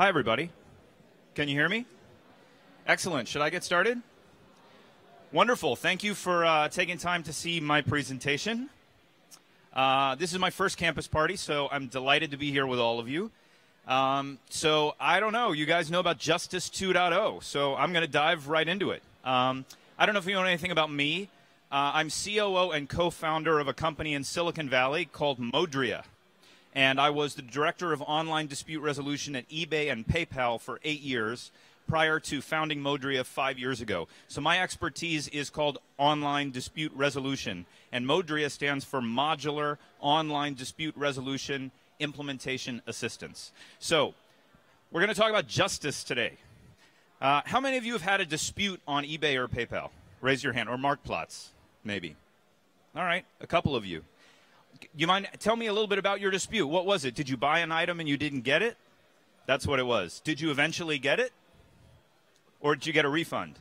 Hi, everybody. Can you hear me? Excellent. Should I get started? Wonderful. Thank you for uh, taking time to see my presentation. Uh, this is my first campus party, so I'm delighted to be here with all of you. Um, so I don't know. You guys know about Justice 2.0, so I'm going to dive right into it. Um, I don't know if you know anything about me. Uh, I'm COO and co-founder of a company in Silicon Valley called Modria, and I was the director of online dispute resolution at eBay and PayPal for eight years prior to founding Modria five years ago. So my expertise is called online dispute resolution, and Modria stands for Modular Online Dispute Resolution Implementation Assistance. So we're going to talk about justice today. Uh, how many of you have had a dispute on eBay or PayPal? Raise your hand, or Marktplaats, maybe. All right, a couple of you. You mind tell me a little bit about your dispute? What was it? Did you buy an item and you didn't get it? That's what it was. Did you eventually get it? Or did you get a refund?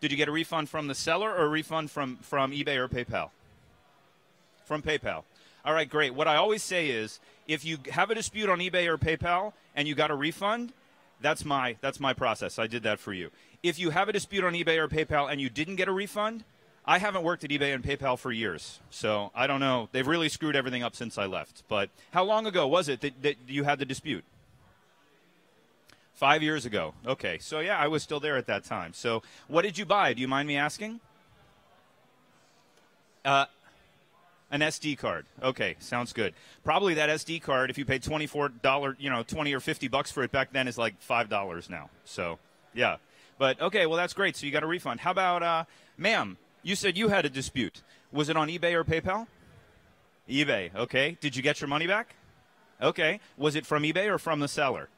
Did you get a refund from the seller or a refund from, from eBay or PayPal? From PayPal. All right, great. What I always say is if you have a dispute on eBay or PayPal and you got a refund, that's my that's my process. I did that for you. If you have a dispute on eBay or PayPal and you didn't get a refund, I haven't worked at eBay and PayPal for years, so I don't know. They've really screwed everything up since I left. But how long ago was it that, that you had the dispute? Five years ago. Okay, so yeah, I was still there at that time. So what did you buy? Do you mind me asking? Uh, an SD card. Okay, sounds good. Probably that SD card, if you paid twenty-four dollar, you know, twenty or fifty bucks for it back then, is like five dollars now. So, yeah. But okay, well that's great. So you got a refund. How about, uh, ma'am? You said you had a dispute. Was it on eBay or PayPal? eBay. Okay. Did you get your money back? Okay. Was it from eBay or from the seller?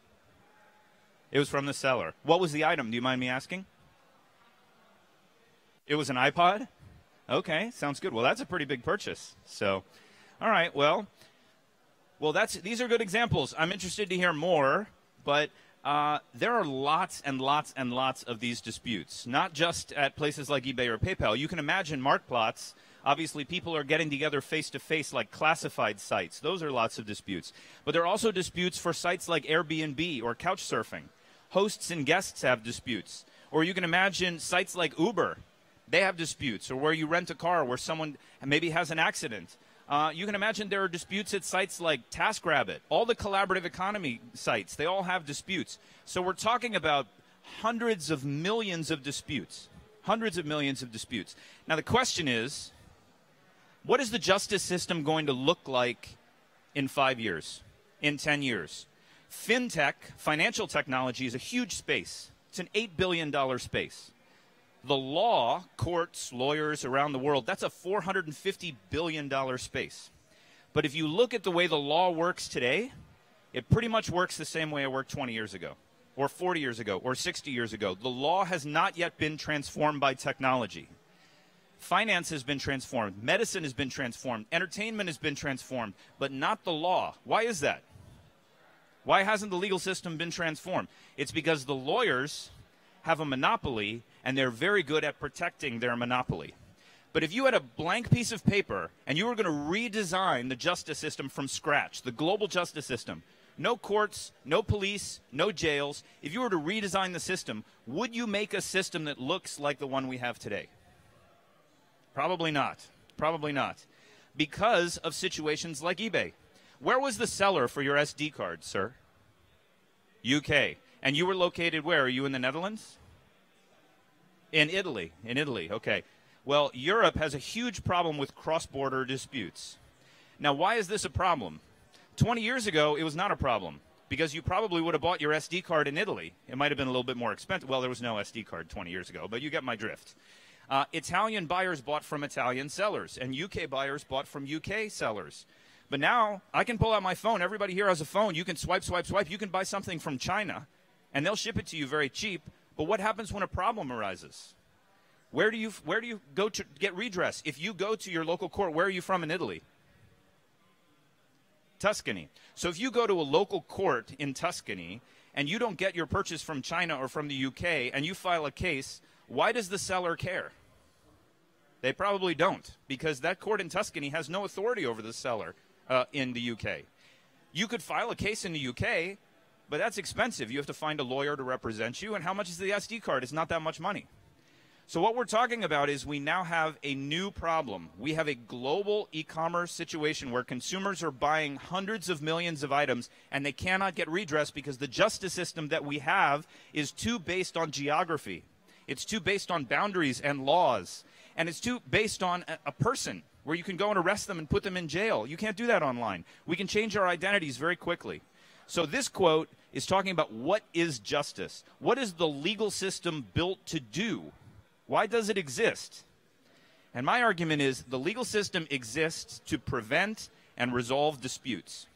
It was from the seller. What was the item? Do you mind me asking? It was an iPod? Okay, sounds good. Well, that's a pretty big purchase. So, all right, well, well, that's these are good examples. I'm interested to hear more, but uh, there are lots and lots and lots of these disputes, not just at places like eBay or PayPal. You can imagine Marktplaats. Obviously, people are getting together face to face like classified sites. Those are lots of disputes. But there are also disputes for sites like Airbnb or Couchsurfing hosts and guests have disputes. Or you can imagine sites like Uber, they have disputes. Or where you rent a car where someone maybe has an accident. Uh, you can imagine there are disputes at sites like TaskRabbit, all the collaborative economy sites, they all have disputes. So we're talking about hundreds of millions of disputes. Hundreds of millions of disputes. Now, the question is what is the justice system going to look like in five years, in 10 years? FinTech, financial technology, is a huge space. It's an $8 billion space. The law, courts, lawyers around the world, that's a $450 billion space. But if you look at the way the law works today, it pretty much works the same way it worked 20 years ago, or 40 years ago, or 60 years ago. The law has not yet been transformed by technology. Finance has been transformed, medicine has been transformed, entertainment has been transformed, but not the law. Why is that? Why hasn't the legal system been transformed? It's because the lawyers have a monopoly and they're very good at protecting their monopoly. But if you had a blank piece of paper and you were going to redesign the justice system from scratch, the global justice system, no courts, no police, no jails, if you were to redesign the system, would you make a system that looks like the one we have today? Probably not. Probably not. Because of situations like eBay. Where was the seller for your SD card, sir? UK. And you were located where? Are you in the Netherlands? In Italy. In Italy, okay. Well, Europe has a huge problem with cross border disputes. Now, why is this a problem? 20 years ago, it was not a problem because you probably would have bought your SD card in Italy. It might have been a little bit more expensive. Well, there was no SD card 20 years ago, but you get my drift. Uh, Italian buyers bought from Italian sellers, and UK buyers bought from UK sellers. But now I can pull out my phone. Everybody here has a phone. You can swipe, swipe, swipe. You can buy something from China, and they'll ship it to you very cheap. But what happens when a problem arises? Where do you where do you go to get redress? If you go to your local court, where are you from in Italy? Tuscany. So if you go to a local court in Tuscany and you don't get your purchase from China or from the UK and you file a case, why does the seller care? They probably don't because that court in Tuscany has no authority over the seller uh, in the UK. You could file a case in the UK, but that's expensive. You have to find a lawyer to represent you, and how much is the SD card? It's not that much money. So, what we're talking about is we now have a new problem. We have a global e commerce situation where consumers are buying hundreds of millions of items and they cannot get redress because the justice system that we have is too based on geography. It's too based on boundaries and laws. And it's too based on a, a person where you can go and arrest them and put them in jail. You can't do that online. We can change our identities very quickly. So, this quote is talking about what is justice? What is the legal system built to do? Why does it exist? And my argument is the legal system exists to prevent and resolve disputes.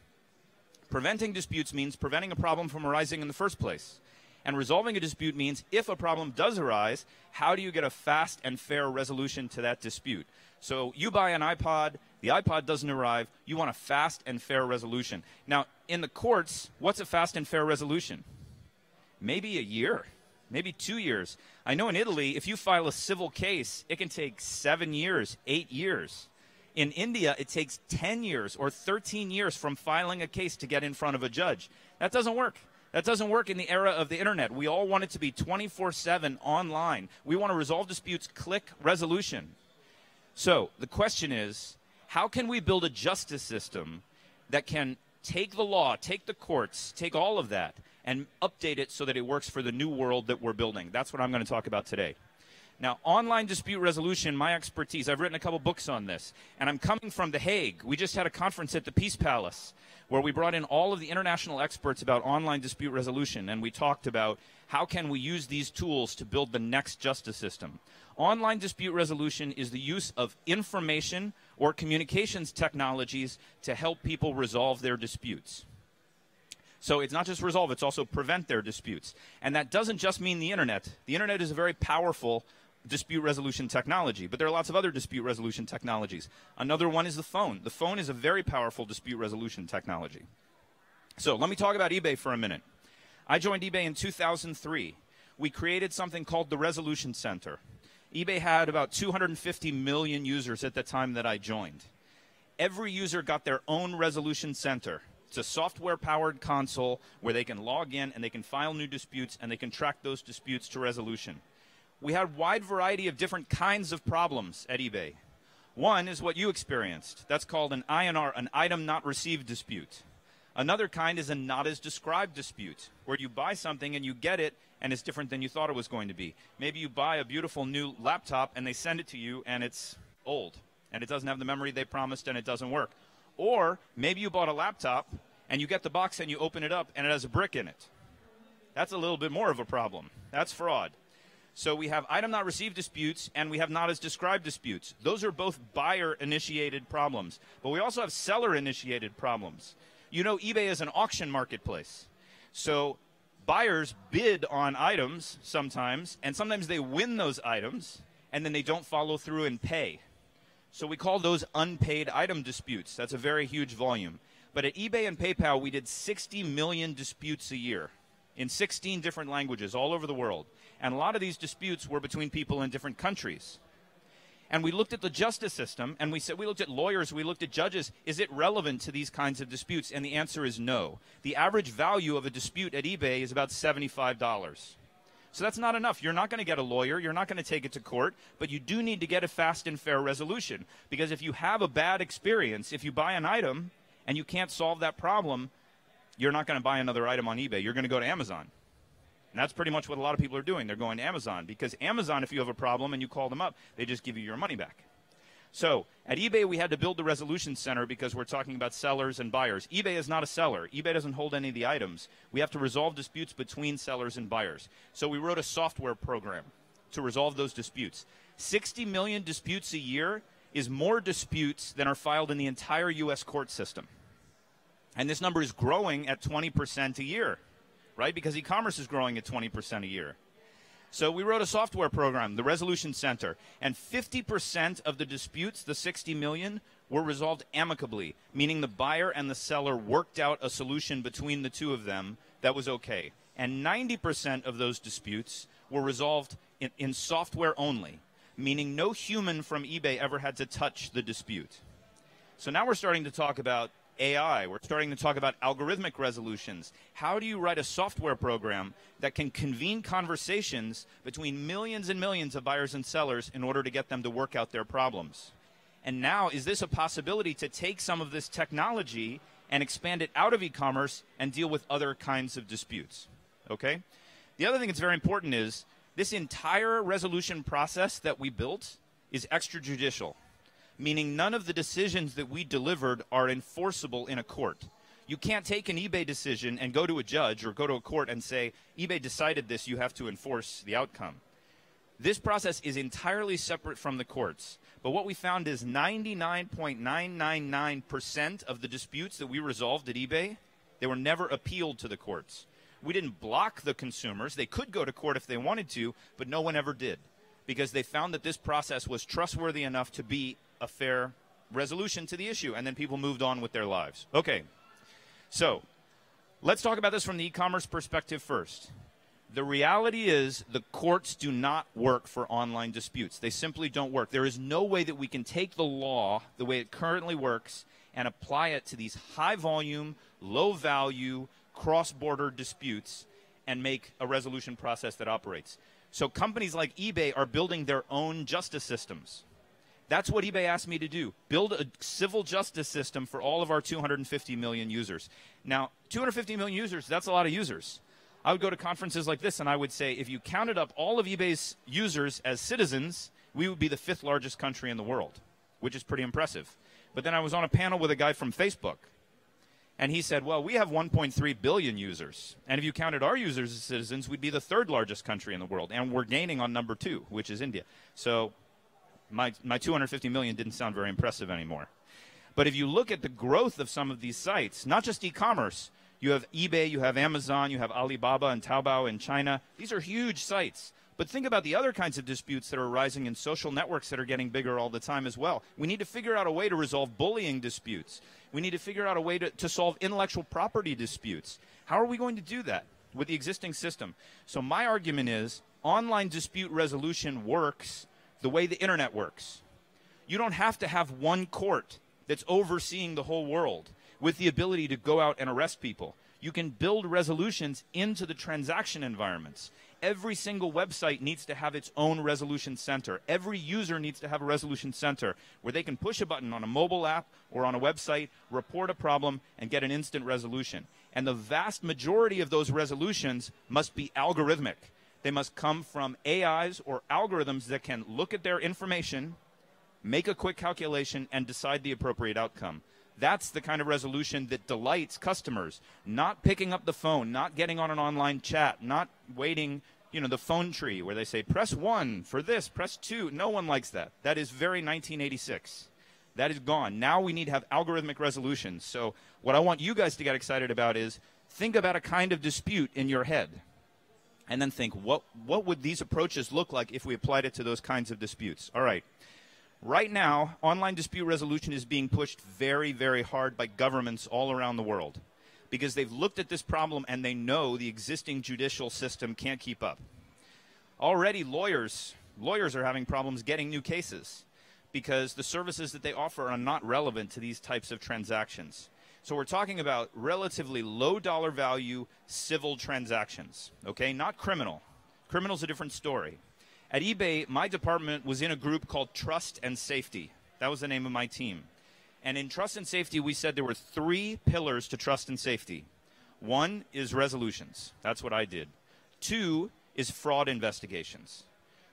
Preventing disputes means preventing a problem from arising in the first place. And resolving a dispute means if a problem does arise, how do you get a fast and fair resolution to that dispute? So you buy an iPod, the iPod doesn't arrive, you want a fast and fair resolution. Now, in the courts, what's a fast and fair resolution? Maybe a year maybe two years. I know in Italy, if you file a civil case, it can take seven years, eight years. In India, it takes 10 years or 13 years from filing a case to get in front of a judge. That doesn't work. That doesn't work in the era of the internet. We all want it to be 24 7 online. We want to resolve disputes, click resolution. So the question is how can we build a justice system that can take the law, take the courts, take all of that, and update it so that it works for the new world that we're building. That's what I'm going to talk about today. Now, online dispute resolution, my expertise, I've written a couple books on this, and I'm coming from The Hague. We just had a conference at the Peace Palace where we brought in all of the international experts about online dispute resolution, and we talked about how can we use these tools to build the next justice system. Online dispute resolution is the use of information or communications technologies to help people resolve their disputes. So it's not just resolve, it's also prevent their disputes. And that doesn't just mean the internet. The internet is a very powerful dispute resolution technology, but there are lots of other dispute resolution technologies. Another one is the phone. The phone is a very powerful dispute resolution technology. So let me talk about eBay for a minute. I joined eBay in 2003. We created something called the Resolution Center. eBay had about 250 million users at the time that I joined. Every user got their own resolution center. It's a software powered console where they can log in and they can file new disputes and they can track those disputes to resolution. We had a wide variety of different kinds of problems at eBay. One is what you experienced. That's called an INR, an item not received dispute. Another kind is a not as described dispute, where you buy something and you get it and it's different than you thought it was going to be. Maybe you buy a beautiful new laptop and they send it to you and it's old and it doesn't have the memory they promised and it doesn't work. Or maybe you bought a laptop and you get the box and you open it up and it has a brick in it. That's a little bit more of a problem. That's fraud. So we have item not received disputes and we have not as described disputes. Those are both buyer initiated problems. But we also have seller initiated problems. You know, eBay is an auction marketplace. So buyers bid on items sometimes, and sometimes they win those items and then they don't follow through and pay. So we call those unpaid item disputes. That's a very huge volume. But at eBay and PayPal, we did 60 million disputes a year in 16 different languages all over the world. And a lot of these disputes were between people in different countries. And we looked at the justice system and we said we looked at lawyers, we looked at judges, is it relevant to these kinds of disputes? And the answer is no. The average value of a dispute at eBay is about $75. So that's not enough. You're not going to get a lawyer. You're not going to take it to court, but you do need to get a fast and fair resolution. Because if you have a bad experience, if you buy an item and you can't solve that problem, you're not going to buy another item on eBay. You're going to go to Amazon. And that's pretty much what a lot of people are doing. They're going to Amazon because Amazon, if you have a problem and you call them up, they just give you your money back. So at eBay, we had to build the resolution center because we're talking about sellers and buyers. eBay is not a seller. eBay doesn't hold any of the items. We have to resolve disputes between sellers and buyers. So we wrote a software program to resolve those disputes. 60 million disputes a year is more disputes than are filed in the entire U.S. court system. And this number is growing at 20% a year, right? Because e commerce is growing at 20% a year. So we wrote a software program, the Resolution Center, and 50% of the disputes, the 60 million, were resolved amicably, meaning the buyer and the seller worked out a solution between the two of them that was okay. And 90% of those disputes were resolved in, in software only, meaning no human from eBay ever had to touch the dispute. So now we're starting to talk about AI. We're starting to talk about algorithmic resolutions. How do you write a software program that can convene conversations between millions and millions of buyers and sellers in order to get them to work out their problems? And now, is this a possibility to take some of this technology and expand it out of e commerce and deal with other kinds of disputes? Okay? The other thing that's very important is this entire resolution process that we built is extrajudicial meaning none of the decisions that we delivered are enforceable in a court. You can't take an eBay decision and go to a judge or go to a court and say, eBay decided this, you have to enforce the outcome. This process is entirely separate from the courts. But what we found is 99.999% of the disputes that we resolved at eBay, they were never appealed to the courts. We didn't block the consumers. They could go to court if they wanted to, but no one ever did because they found that this process was trustworthy enough to be a fair resolution to the issue, and then people moved on with their lives. Okay, so let's talk about this from the e commerce perspective first. The reality is the courts do not work for online disputes. They simply don't work. There is no way that we can take the law the way it currently works and apply it to these high volume, low value, cross border disputes and make a resolution process that operates. So companies like eBay are building their own justice systems. That's what eBay asked me to do build a civil justice system for all of our 250 million users. Now, 250 million users, that's a lot of users. I would go to conferences like this and I would say if you counted up all of eBay's users as citizens, we would be the fifth largest country in the world, which is pretty impressive. But then I was on a panel with a guy from Facebook, and he said, Well, we have 1.3 billion users. And if you counted our users as citizens, we'd be the third largest country in the world. And we're gaining on number two, which is India. So my, my 250 million didn't sound very impressive anymore. But if you look at the growth of some of these sites, not just e commerce, you have eBay, you have Amazon, you have Alibaba and Taobao in China. These are huge sites. But think about the other kinds of disputes that are arising in social networks that are getting bigger all the time as well. We need to figure out a way to resolve bullying disputes. We need to figure out a way to, to solve intellectual property disputes. How are we going to do that with the existing system? So, my argument is online dispute resolution works the way the internet works. You don't have to have one court that's overseeing the whole world with the ability to go out and arrest people. You can build resolutions into the transaction environments. Every single website needs to have its own resolution center. Every user needs to have a resolution center where they can push a button on a mobile app or on a website, report a problem, and get an instant resolution. And the vast majority of those resolutions must be algorithmic. They must come from AIs or algorithms that can look at their information, make a quick calculation, and decide the appropriate outcome. That's the kind of resolution that delights customers. Not picking up the phone, not getting on an online chat, not waiting, you know, the phone tree where they say, press one for this, press two. No one likes that. That is very 1986. That is gone. Now we need to have algorithmic resolutions. So, what I want you guys to get excited about is think about a kind of dispute in your head and then think what what would these approaches look like if we applied it to those kinds of disputes? All right. Right now online dispute resolution is being pushed very very hard by governments all around the world because they've looked at this problem and they know the existing judicial system can't keep up. Already lawyers lawyers are having problems getting new cases because the services that they offer are not relevant to these types of transactions so we're talking about relatively low dollar value civil transactions, okay? Not criminal. Criminal's a different story. At eBay, my department was in a group called Trust and Safety. That was the name of my team. And in Trust and Safety, we said there were three pillars to trust and safety. One is resolutions. That's what I did. Two is fraud investigations.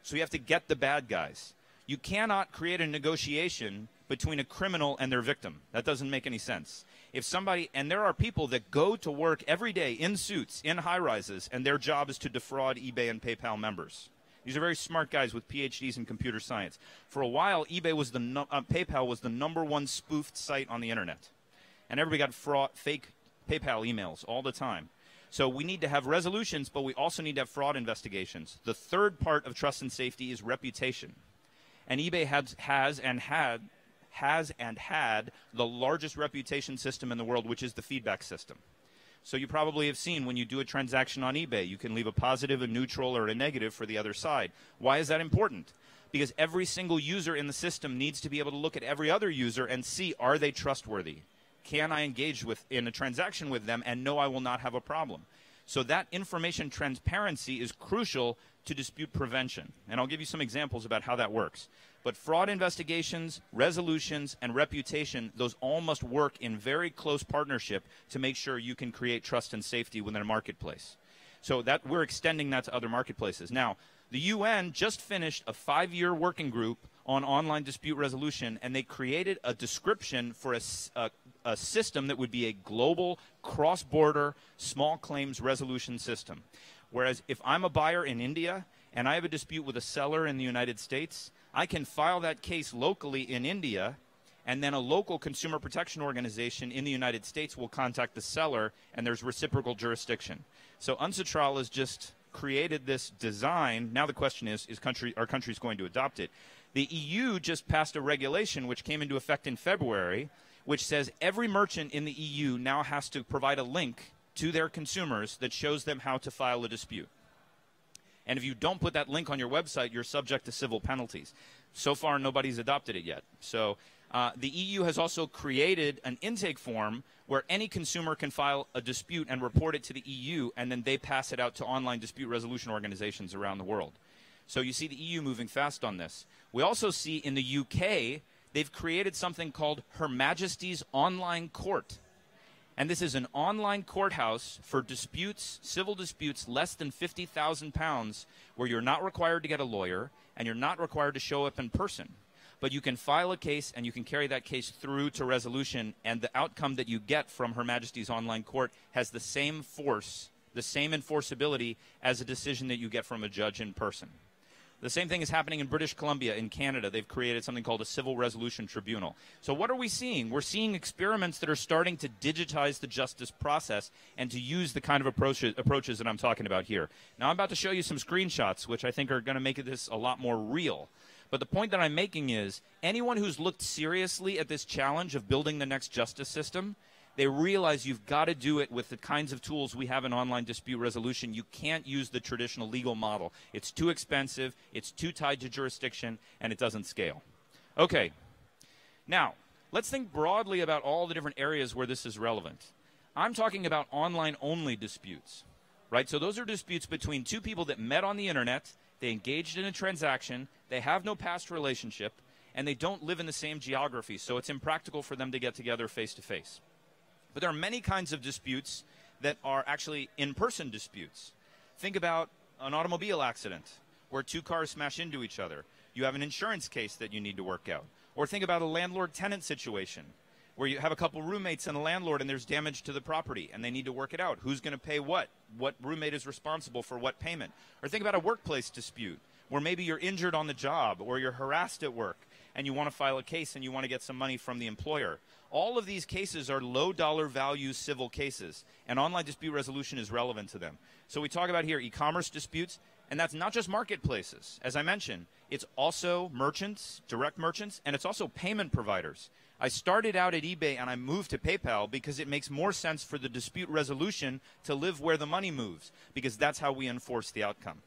So you have to get the bad guys. You cannot create a negotiation between a criminal and their victim. That doesn't make any sense if somebody, and there are people that go to work every day in suits, in high rises, and their job is to defraud eBay and PayPal members. These are very smart guys with PhDs in computer science. For a while, eBay was the uh, PayPal was the number one spoofed site on the internet, and everybody got fraud, fake PayPal emails all the time. So we need to have resolutions, but we also need to have fraud investigations. The third part of trust and safety is reputation, and eBay has, has and had has and had the largest reputation system in the world, which is the feedback system. So you probably have seen when you do a transaction on eBay, you can leave a positive, a neutral, or a negative for the other side. Why is that important? Because every single user in the system needs to be able to look at every other user and see are they trustworthy? can I engage with in a transaction with them and know I will not have a problem? So that information transparency is crucial to dispute prevention. And I'll give you some examples about how that works. But fraud investigations, resolutions, and reputation, those all must work in very close partnership to make sure you can create trust and safety within a marketplace. So that we're extending that to other marketplaces. Now, the UN just finished a five-year working group on online dispute resolution, and they created a description for a, a, a system that would be a global, cross-border, small claims resolution system. Whereas if I'm a buyer in India and I have a dispute with a seller in the United States, I can file that case locally in India, and then a local consumer protection organization in the United States will contact the seller, and there's reciprocal jurisdiction. So UNCITRAL has just created this design. Now the question is, is country, are countries going to adopt it? The EU just passed a regulation which came into effect in February, which says every merchant in the EU now has to provide a link to their consumers that shows them how to file a dispute. And if you don't put that link on your website, you're subject to civil penalties. So far, nobody's adopted it yet. So uh, the EU has also created an intake form where any consumer can file a dispute and report it to the EU, and then they pass it out to online dispute resolution organizations around the world. So you see the EU moving fast on this. We also see in the UK, they've created something called Her Majesty's Online Court. And this is an online courthouse for disputes, civil disputes less than 50,000 pounds, where you're not required to get a lawyer and you're not required to show up in person. But you can file a case and you can carry that case through to resolution, and the outcome that you get from Her Majesty's online court has the same force, the same enforceability as a decision that you get from a judge in person. The same thing is happening in British Columbia, in Canada. They've created something called a Civil Resolution Tribunal. So, what are we seeing? We're seeing experiments that are starting to digitize the justice process and to use the kind of approaches, approaches that I'm talking about here. Now, I'm about to show you some screenshots, which I think are going to make this a lot more real. But the point that I'm making is anyone who's looked seriously at this challenge of building the next justice system they realize you've got to do it with the kinds of tools we have in online dispute resolution. You can't use the traditional legal model. It's too expensive, it's too tied to jurisdiction, and it doesn't scale. Okay, now let's think broadly about all the different areas where this is relevant. I'm talking about online only disputes, right? So those are disputes between two people that met on the internet, they engaged in a transaction, they have no past relationship, and they don't live in the same geography, so it's impractical for them to get together face to face. But there are many kinds of disputes that are actually in person disputes. Think about an automobile accident where two cars smash into each other. You have an insurance case that you need to work out. Or think about a landlord tenant situation where you have a couple roommates and a landlord and there's damage to the property and they need to work it out. Who's going to pay what? What roommate is responsible for what payment? Or think about a workplace dispute where maybe you're injured on the job or you're harassed at work and you want to file a case and you want to get some money from the employer. All of these cases are low dollar value civil cases, and online dispute resolution is relevant to them. So we talk about here e commerce disputes, and that's not just marketplaces. As I mentioned, it's also merchants, direct merchants, and it's also payment providers. I started out at eBay and I moved to PayPal because it makes more sense for the dispute resolution to live where the money moves, because that's how we enforce the outcome.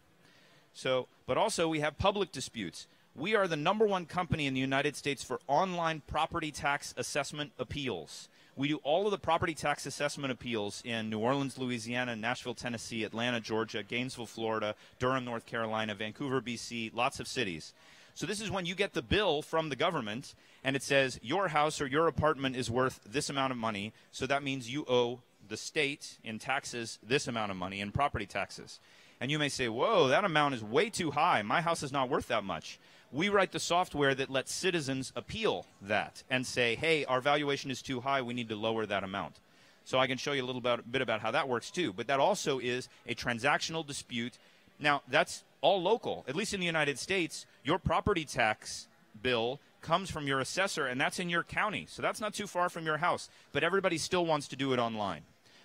So, but also we have public disputes. We are the number one company in the United States for online property tax assessment appeals. We do all of the property tax assessment appeals in New Orleans, Louisiana, Nashville, Tennessee, Atlanta, Georgia, Gainesville, Florida, Durham, North Carolina, Vancouver, BC, lots of cities. So this is when you get the bill from the government and it says your house or your apartment is worth this amount of money, so that means you owe the state in taxes this amount of money in property taxes. And you may say, "Whoa, that amount is way too high. My house is not worth that much." we write the software that lets citizens appeal that and say, hey, our valuation is too high, we need to lower that amount. So I can show you a little bit, about how that works too. But that also is a transactional dispute. Now, that's all local. At least in the United States, your property tax bill comes from your assessor, and that's in your county. So that's not too far from your house. But everybody still wants to do it online.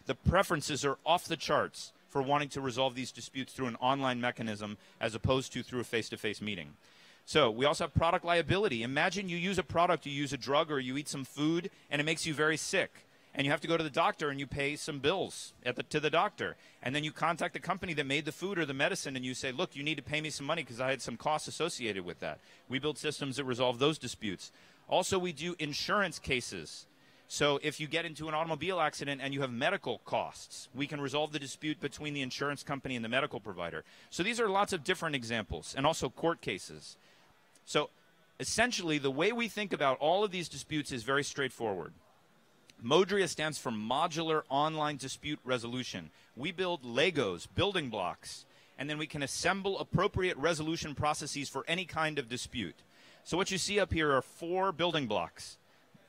The preferences are off the charts for wanting to resolve these disputes through an online mechanism as opposed to through a face to face meeting. So we also have product liability. Imagine you use a product, you use a drug, or you eat some food, and it makes you very sick. And you have to go to the doctor and you pay some bills the, to the doctor. And then you contact the company that made the food or the medicine and you say, look, you need to pay me some money because I had some costs associated with that. We build systems that resolve those disputes. Also, we do insurance cases So if you get into an automobile accident and you have medical costs, we can resolve the dispute between the insurance company and the medical provider. So these are lots of different examples and also court cases. So essentially, the way we think about all of these disputes is very straightforward. Modria stands for Modular Online Dispute Resolution. We build Legos, building blocks, and then we can assemble appropriate resolution processes for any kind of dispute. So what you see up here are four building blocks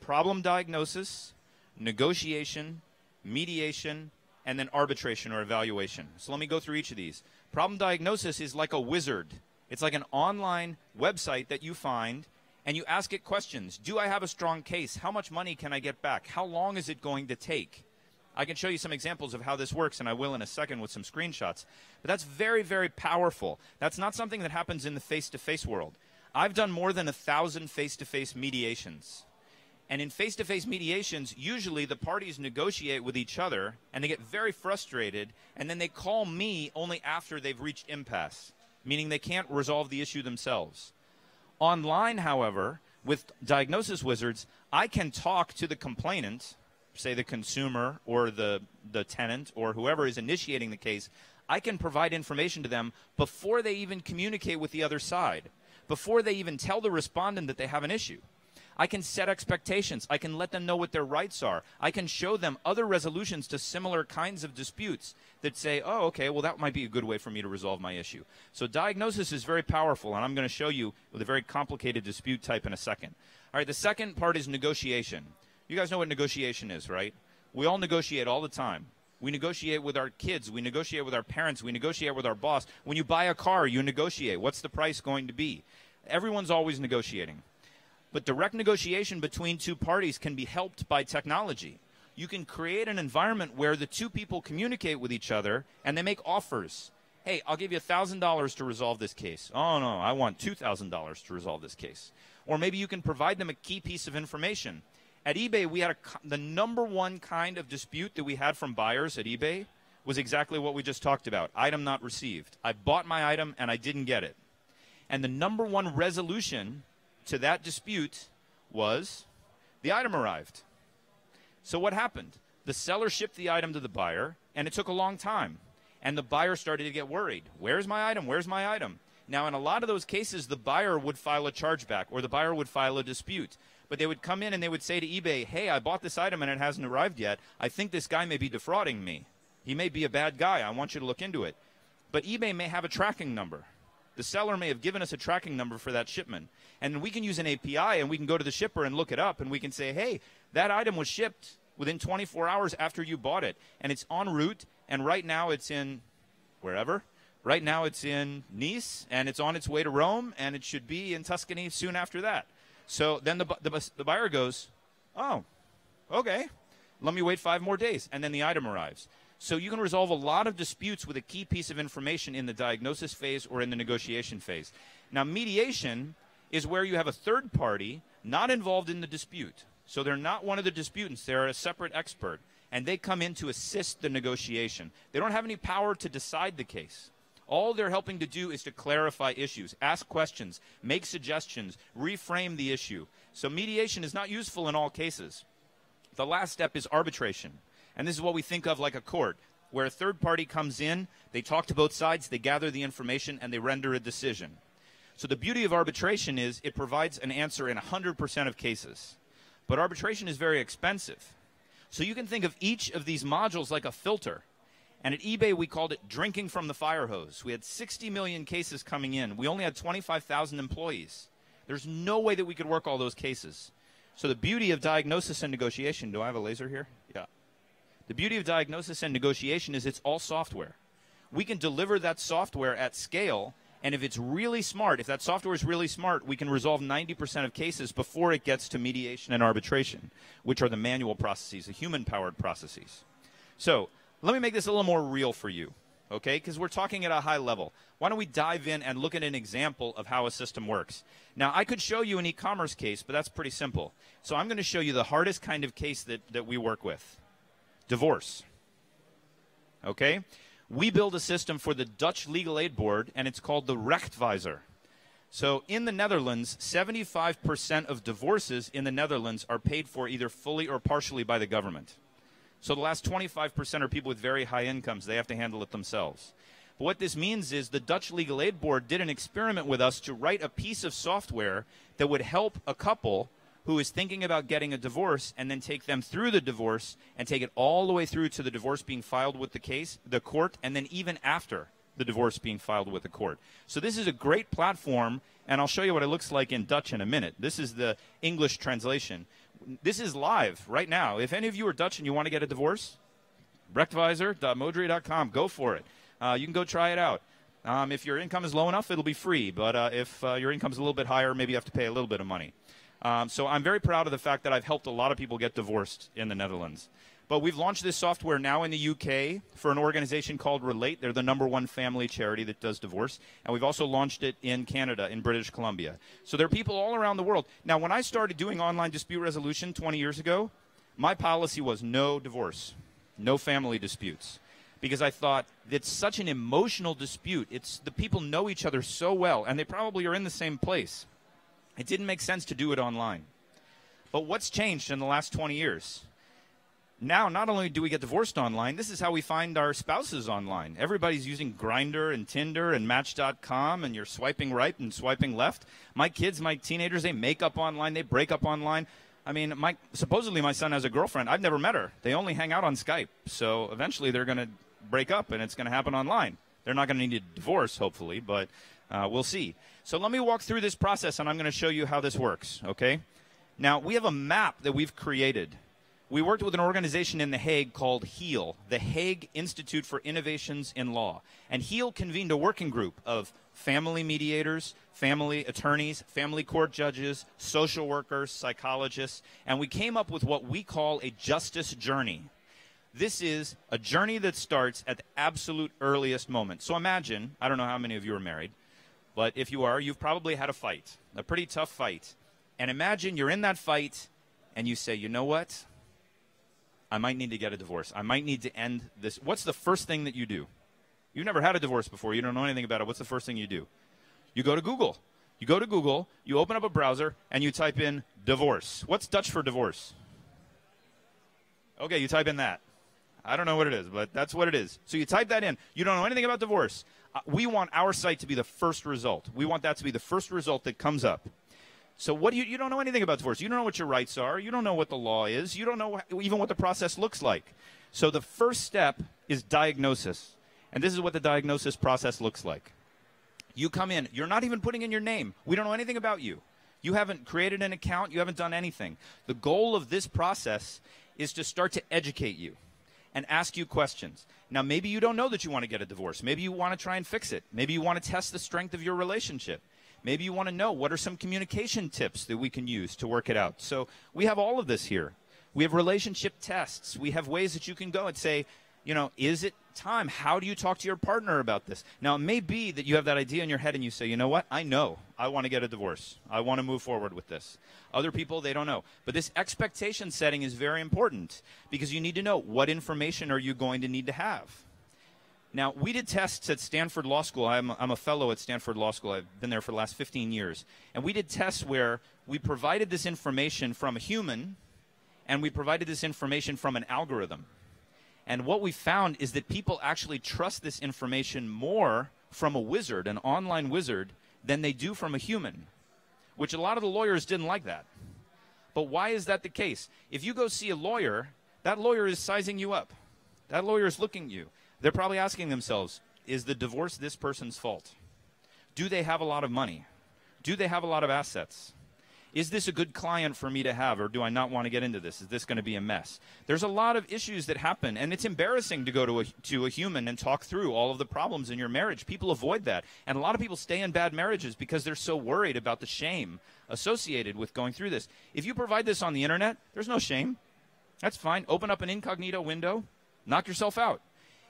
problem diagnosis, negotiation, mediation, and then arbitration or evaluation. So let me go through each of these. Problem diagnosis is like a wizard. It's like an online website that you find and you ask it questions. Do I have a strong case? How much money can I get back? How long is it going to take? I can show you some examples of how this works, and I will in a second with some screenshots. But that's very, very powerful. That's not something that happens in the face to face world. I've done more than a thousand face to face mediations. And in face to face mediations, usually the parties negotiate with each other and they get very frustrated, and then they call me only after they've reached impasse, meaning they can't resolve the issue themselves. Online, however, with Diagnosis Wizards, I can talk to the complainant, say the consumer or the, the tenant or whoever is initiating the case. I can provide information to them before they even communicate with the other side, before they even tell the respondent that they have an issue. I can set expectations. I can let them know what their rights are. I can show them other resolutions to similar kinds of disputes that say, oh, okay, well, that might be a good way for me to resolve my issue. So diagnosis is very powerful, and I'm going to show you with a very complicated dispute type in a second. All right, the second part is negotiation. You guys know what negotiation is, right? We all negotiate all the time. We negotiate with our kids. We negotiate with our parents. We negotiate with our boss. When you buy a car, you negotiate. What's the price going to be? Everyone's always negotiating. But direct negotiation between two parties can be helped by technology. You can create an environment where the two people communicate with each other and they make offers. Hey, I'll give you $1,000 to resolve this case. Oh, no, I want $2,000 to resolve this case. Or maybe you can provide them a key piece of information. At eBay, we had a, the number one kind of dispute that we had from buyers at eBay was exactly what we just talked about item not received. I bought my item and I didn't get it. And the number one resolution to that dispute was the item arrived. So what happened? The seller shipped the item to the buyer, and it took a long time. And the buyer started to get worried. Where's my item? Where's my item? Now, in a lot of those cases, the buyer would file a chargeback or the buyer would file a dispute. But they would come in and they would say to eBay, hey, I bought this item and it hasn't arrived yet. I think this guy may be defrauding me. He may be a bad guy. I want you to look into it. But eBay may have a tracking number. The seller may have given us a tracking number for that shipment. And we can use an API and we can go to the shipper and look it up and we can say, hey, that item was shipped within 24 hours after you bought it. And it's en route. And right now it's in wherever. Right now it's in Nice and it's on its way to Rome and it should be in Tuscany soon after that. So then the, the, the buyer goes, oh, okay, let me wait five more days. And then the item arrives. So you can resolve a lot of disputes with a key piece of information in the diagnosis phase or in the negotiation phase. Now, mediation is where you have a third party not involved in the dispute. So they're not one of the disputants, they're a separate expert. And they come in to assist the negotiation. They don't have any power to decide the case. All they're helping to do is to clarify issues, ask questions, make suggestions, reframe the issue. So mediation is not useful in all cases. The last step is arbitration. And this is what we think of like a court, where a third party comes in, they talk to both sides, they gather the information, and they render a decision. So the beauty of arbitration is it provides an answer in 100% of cases. But arbitration is very expensive. So you can think of each of these modules like a filter. And at eBay, we called it drinking from the fire hose. We had 60 million cases coming in. We only had 25,000 employees. There's no way that we could work all those cases. So the beauty of diagnosis and negotiation. Do I have a laser here? Yeah. The beauty of diagnosis and negotiation is it's all software. We can deliver that software at scale, and if it's really smart, if that software is really smart, we can resolve 90% of cases before it gets to mediation and arbitration, which are the manual processes, the human powered processes. So let me make this a little more real for you, okay? Because we're talking at a high level. Why don't we dive in and look at an example of how a system works? Now, I could show you an e commerce case, but that's pretty simple. So I'm going to show you the hardest kind of case that, that we work with divorce. Okay? We build a system for the Dutch Legal Aid Board, and it's called the Rechtwijzer. So in the Netherlands, 75% of divorces in the Netherlands are paid for either fully or partially by the government. So the last 25% are people with very high incomes. They have to handle it themselves. But what this means is the Dutch Legal Aid Board did an experiment with us to write a piece of software that would help a couple who is thinking about getting a divorce and then take them through the divorce and take it all the way through to the divorce being filed with the case, the court, and then even after the divorce being filed with the court. So this is a great platform, and I'll show you what it looks like in Dutch in a minute. This is the English translation. This is live right now. If any of you are Dutch and you want to get a divorce, rechtwijzer.modria.com, go for it. Uh, you can go try it out. Um, if your income is low enough, it'll be free. But uh, if uh, your income is a little bit higher, maybe you have to pay a little bit of money. Um, so I'm very proud of the fact that I've helped a lot of people get divorced in the Netherlands. But we've launched this software now in the UK for an organization called Relate. They're the number one family charity that does divorce. And we've also launched it in Canada, in British Columbia. So there are people all around the world. Now, when I started doing online dispute resolution 20 years ago, my policy was no divorce, no family disputes. Because I thought it's such an emotional dispute. It's the people know each other so well, and they probably are in the same place. It didn't make sense to do it online. But what's changed in the last 20 years? Now, not only do we get divorced online, this is how we find our spouses online. Everybody's using Grindr and Tinder and Match.com, and you're swiping right and swiping left. My kids, my teenagers, they make up online, they break up online. I mean, my supposedly my son has a girlfriend. I've never met her. They only hang out on Skype. So eventually, they're going to break up, and it's going to happen online. They're not going to need a divorce, hopefully, but uh, we'll see. So let me walk through this process, and I'm going to show you how this works. Okay? Now we have a map that we've created. We worked with an organization in The Hague called HiiL, the Hague Institute for Innovations in Law. And HiiL convened a working group of family mediators, family attorneys, family court judges, social workers, psychologists, and we came up with what we call a justice journey. This is a journey that starts at the absolute earliest moment. So imagine, I don't know how many of you are married, but if you are, you've probably had a fight, a pretty tough fight. And imagine you're in that fight and you say, you know what? I might need to get a divorce. I might need to end this. What's the first thing that you do? You've never had a divorce before. You don't know anything about it. What's the first thing you do? You go to Google. You go to Google, you open up a browser, and you type in divorce. What's Dutch for divorce? Okay, you type in that. I don't know what it is, but that's what it is. So you type that in. You don't know anything about divorce. Uh, we want our site to be the first result. We want that to be the first result that comes up. So what do you you don't know anything about divorce. You don't know what your rights are. You don't know what the law is. You don't know even what the process looks like. So the first step is diagnosis. And this is what the diagnosis process looks like. You come in, you're not even putting in your name. We don't know anything about you. You haven't created an account, you haven't done anything. The goal of this process is to start to educate you and ask you questions. Now, maybe you don't know that you want to get a divorce. Maybe you want to try and fix it. Maybe you want to test the strength of your relationship. Maybe you want to know what are some communication tips that we can use to work it out. So we have all of this here. We have relationship tests. We have ways that you can go and say, you know, is it time? How do you talk to your partner about this? Now, it may be that you have that idea in your head and you say, you know what? I know I want to get a divorce. I want to move forward with this. Other people, they don't know. But this expectation setting is very important because you need to know what information are you going to need to have. Now, we did tests at Stanford Law School. I'm, I'm a fellow at Stanford Law School. I've been there for the last 15 years. And we did tests where we provided this information from a human and we provided this information from an algorithm. And what we found is that people actually trust this information more from a wizard, an online wizard, than they do from a human, which a lot of the lawyers didn't like that. But why is that the case? If you go see a lawyer, that lawyer is sizing you up. That lawyer is looking at you. They're probably asking themselves, is the divorce this person's fault? Do they have a lot of money? Do they have a lot of assets? Is this a good client for me to have, or do I not want to get into this? Is this going to be a mess? There's a lot of issues that happen, and it's embarrassing to go to a, to a human and talk through all of the problems in your marriage. People avoid that. And a lot of people stay in bad marriages because they're so worried about the shame associated with going through this. If you provide this on the internet, there's no shame. That's fine. Open up an incognito window, knock yourself out.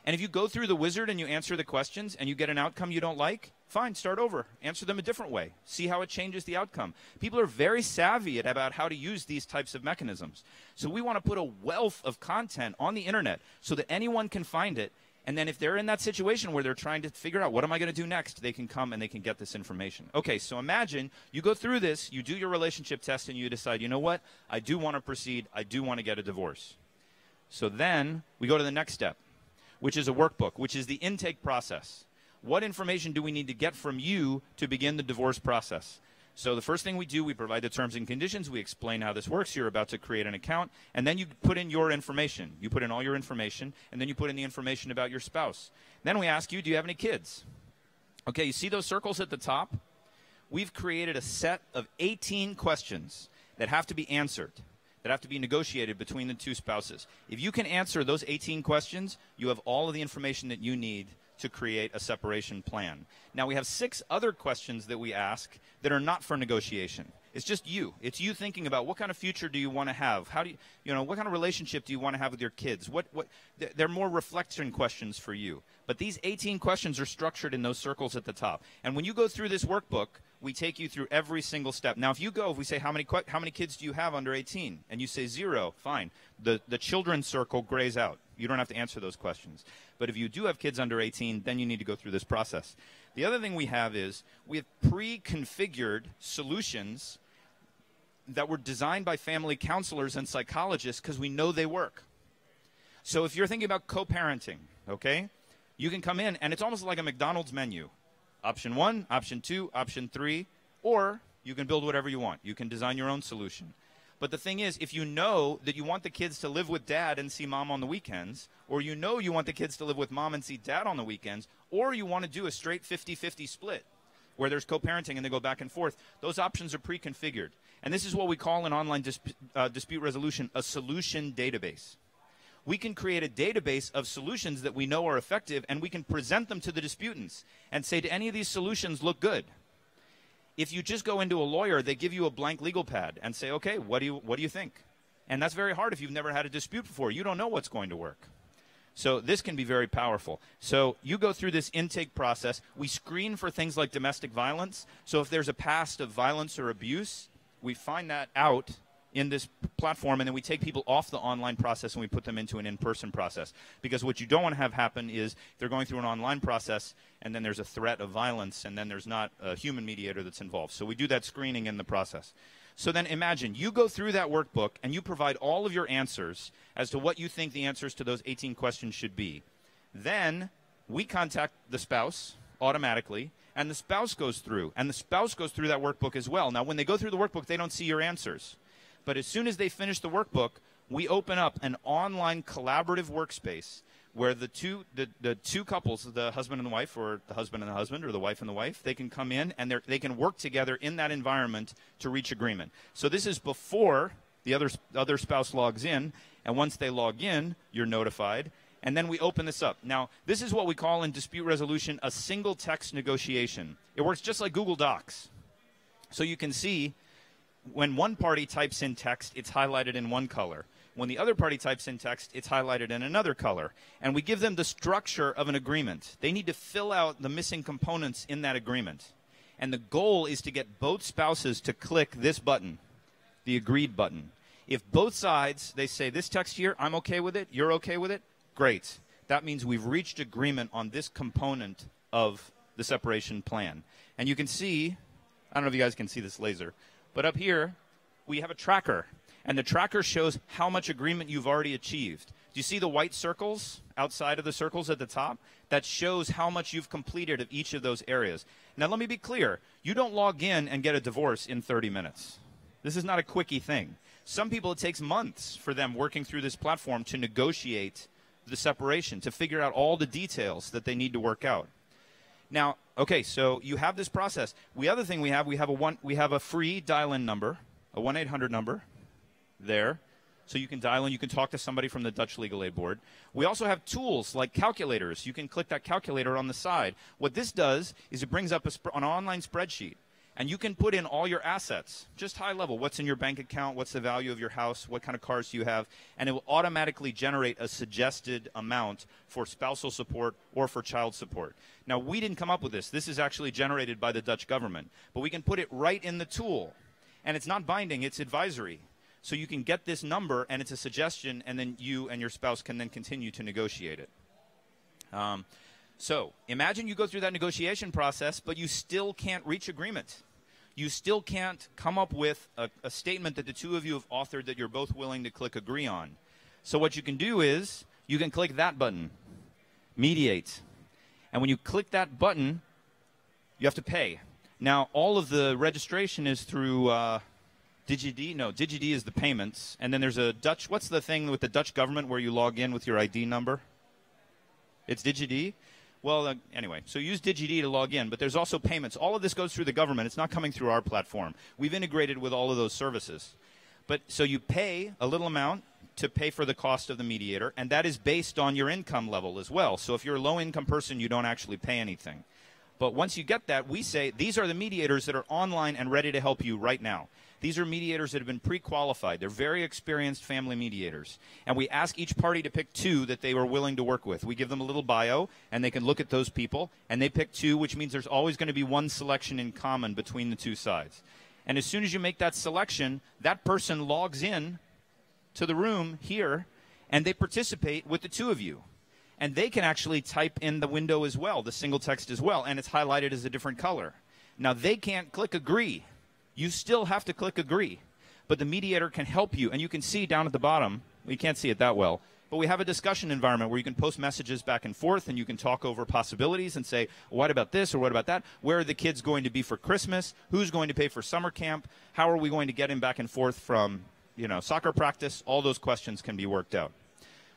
And if you go through the wizard and you answer the questions and you get an outcome you don't like, fine, start over. Answer them a different way. See how it changes the outcome. People are very savvy about how to use these types of mechanisms. So we want to put a wealth of content on the internet so that anyone can find it And then if they're in that situation where they're trying to figure out what am I going to do next, they can come and they can get this information. Okay, so imagine you go through this, you do your relationship test, and you decide, you know what? I do want to proceed. I do want to get a divorce. So then we go to the next step, which is a workbook, which is the intake process. What information do we need to get from you to begin the divorce process? So the first thing we do, we provide the terms and conditions. We explain how this works. You're about to create an account, and then you put in your information. You put in all your information, and then you put in the information about your spouse. Then we ask you, do you have any kids? Okay, you see those circles at the top? We've created a set of 18 questions that have to be answered, that have to be negotiated between the two spouses. If you can answer those 18 questions, you have all of the information that you need to create a separation plan. Now, we have six other questions that we ask that are not for negotiation. It's just you. It's you thinking about what kind of future do you want to have? How do you, you know, what kind of relationship do you want to have with your kids? What, what, they're more reflection questions for you. But these 18 questions are structured in those circles at the top. And when you go through this workbook, we take you through every single step. Now, if you go, if we say how many how many kids do you have under 18, and you say zero, fine. The the children's circle grays out. You don't have to answer those questions. But if you do have kids under 18, then you need to go through this process. The other thing we have is we have pre-configured solutions that were designed by family counselors and psychologists because we know they work. So if you're thinking about co-parenting, okay, you can come in and it's almost like a McDonald's menu. Option one, option two, option three, or you can build whatever you want. You can design your own solution. But the thing is, if you know that you want the kids to live with dad and see mom on the weekends, or you know you want the kids to live with mom and see dad on the weekends, or you want to do a straight 50 50 split where there's co parenting and they go back and forth, those options are pre configured. And this is what we call in online uh, dispute resolution a solution database. We can create a database of solutions that we know are effective and we can present them to the disputants and say, do any of these solutions look good? If you just go into a lawyer, they give you a blank legal pad and say, okay, what do you, what do you think? And that's very hard if you've never had a dispute before. You don't know what's going to work. So this can be very powerful. So you go through this intake process. We screen for things like domestic violence. So if there's a past of violence or abuse, we find that out in this platform, and then we take people off the online process and we put them into an in-person process. Because what you don't want to have happen is they're going through an online process, and then there's a threat of violence, and then there's not a human mediator that's involved. So we do that screening in the process. So then imagine you go through that workbook and you provide all of your answers as to what you think the answers to those 18 questions should be. Then we contact the spouse automatically and the spouse goes through and the spouse goes through that workbook as well. Now when they go through the workbook they don't see your answers. But as soon as they finish the workbook, we open up an online collaborative workspace where the two the, the two couples, the husband and the wife, or the husband and the husband, or the wife and the wife, they can come in and they can work together in that environment to reach agreement. So this is before the other other spouse logs in, and once they log in, you're notified. And then we open this up. Now, this is what we call in dispute resolution a single text negotiation. It works just like Google Docs. So you can see when one party types in text, it's highlighted in one color. When the other party types in text, it's highlighted in another color. And we give them the structure of an agreement. They need to fill out the missing components in that agreement. And the goal is to get both spouses to click this button, the agreed button. If both sides, they say, this text here, I'm okay with it, you're okay with it, great. That means we've reached agreement on this component of the separation plan. And you can see, I don't know if you guys can see this laser, but up here, we have a tracker. And the tracker shows how much agreement you've already achieved. Do you see the white circles outside of the circles at the top? That shows how much you've completed of each of those areas. Now, let me be clear. You don't log in and get a divorce in 30 minutes. This is not a quickie thing. Some people, it takes months for them working through this platform to negotiate the separation, to figure out all the details that they need to work out. Now, okay, so you have this process. The other thing we have, we have a one, we have a free dial-in number, a one eight hundred number, there, so you can dial in. You can talk to somebody from the Dutch Legal Aid Board. We also have tools like calculators. You can click that calculator on the side. What this does is it brings up sp- an online spreadsheet and you can put in all your assets, just high level. What's in your bank account? What's the value of your house? What kind of cars do you have? And it will automatically generate a suggested amount for spousal support or for child support. Now, we didn't come up with this. This is actually generated by the Dutch government. But we can put it right in the tool. And it's not binding, it's advisory. So you can get this number, and it's a suggestion, and then you and your spouse can then continue to negotiate it. Um, so imagine you go through that negotiation process, but you still can't reach agreement. You still can't come up with a, a statement that the two of you have authored that you're both willing to click agree on. So what you can do is you can click that button, mediate. And when you click that button, you have to pay. Now, all of the registration is through uh, DigiD. No, DigiD is the payments. And then there's a Dutch, what's the thing with the Dutch government where you log in with your ID number? It's DigiD? Well, uh, anyway, so use DigiD to log in, but there's also payments. All of this goes through the government. It's not coming through our platform. We've integrated with all of those services. But so you pay a little amount to pay for the cost of the mediator, and that is based on your income level as well. So if you're a low income person, you don't actually pay anything. But once you get that, we say these are the mediators that are online and ready to help you right now. These are mediators that have been pre qualified. They're very experienced family mediators. And we ask each party to pick two that they were willing to work with. We give them a little bio, and they can look at those people, and they pick two, which means there's always going to be one selection in common between the two sides. And as soon as you make that selection, that person logs in to the room here, and they participate with the two of you and they can actually type in the window as well, the single text as well, and it's highlighted as a different color. Now they can't click agree. You still have to click agree, but the mediator can help you, and you can see down at the bottom. We can't see it that well, but we have a discussion environment where you can post messages back and forth, and you can talk over possibilities and say, "What about this?" or "What about that?" Where are the kids going to be for Christmas? Who's going to pay for summer camp? How are we going to get him back and forth from, you know, soccer practice? All those questions can be worked out.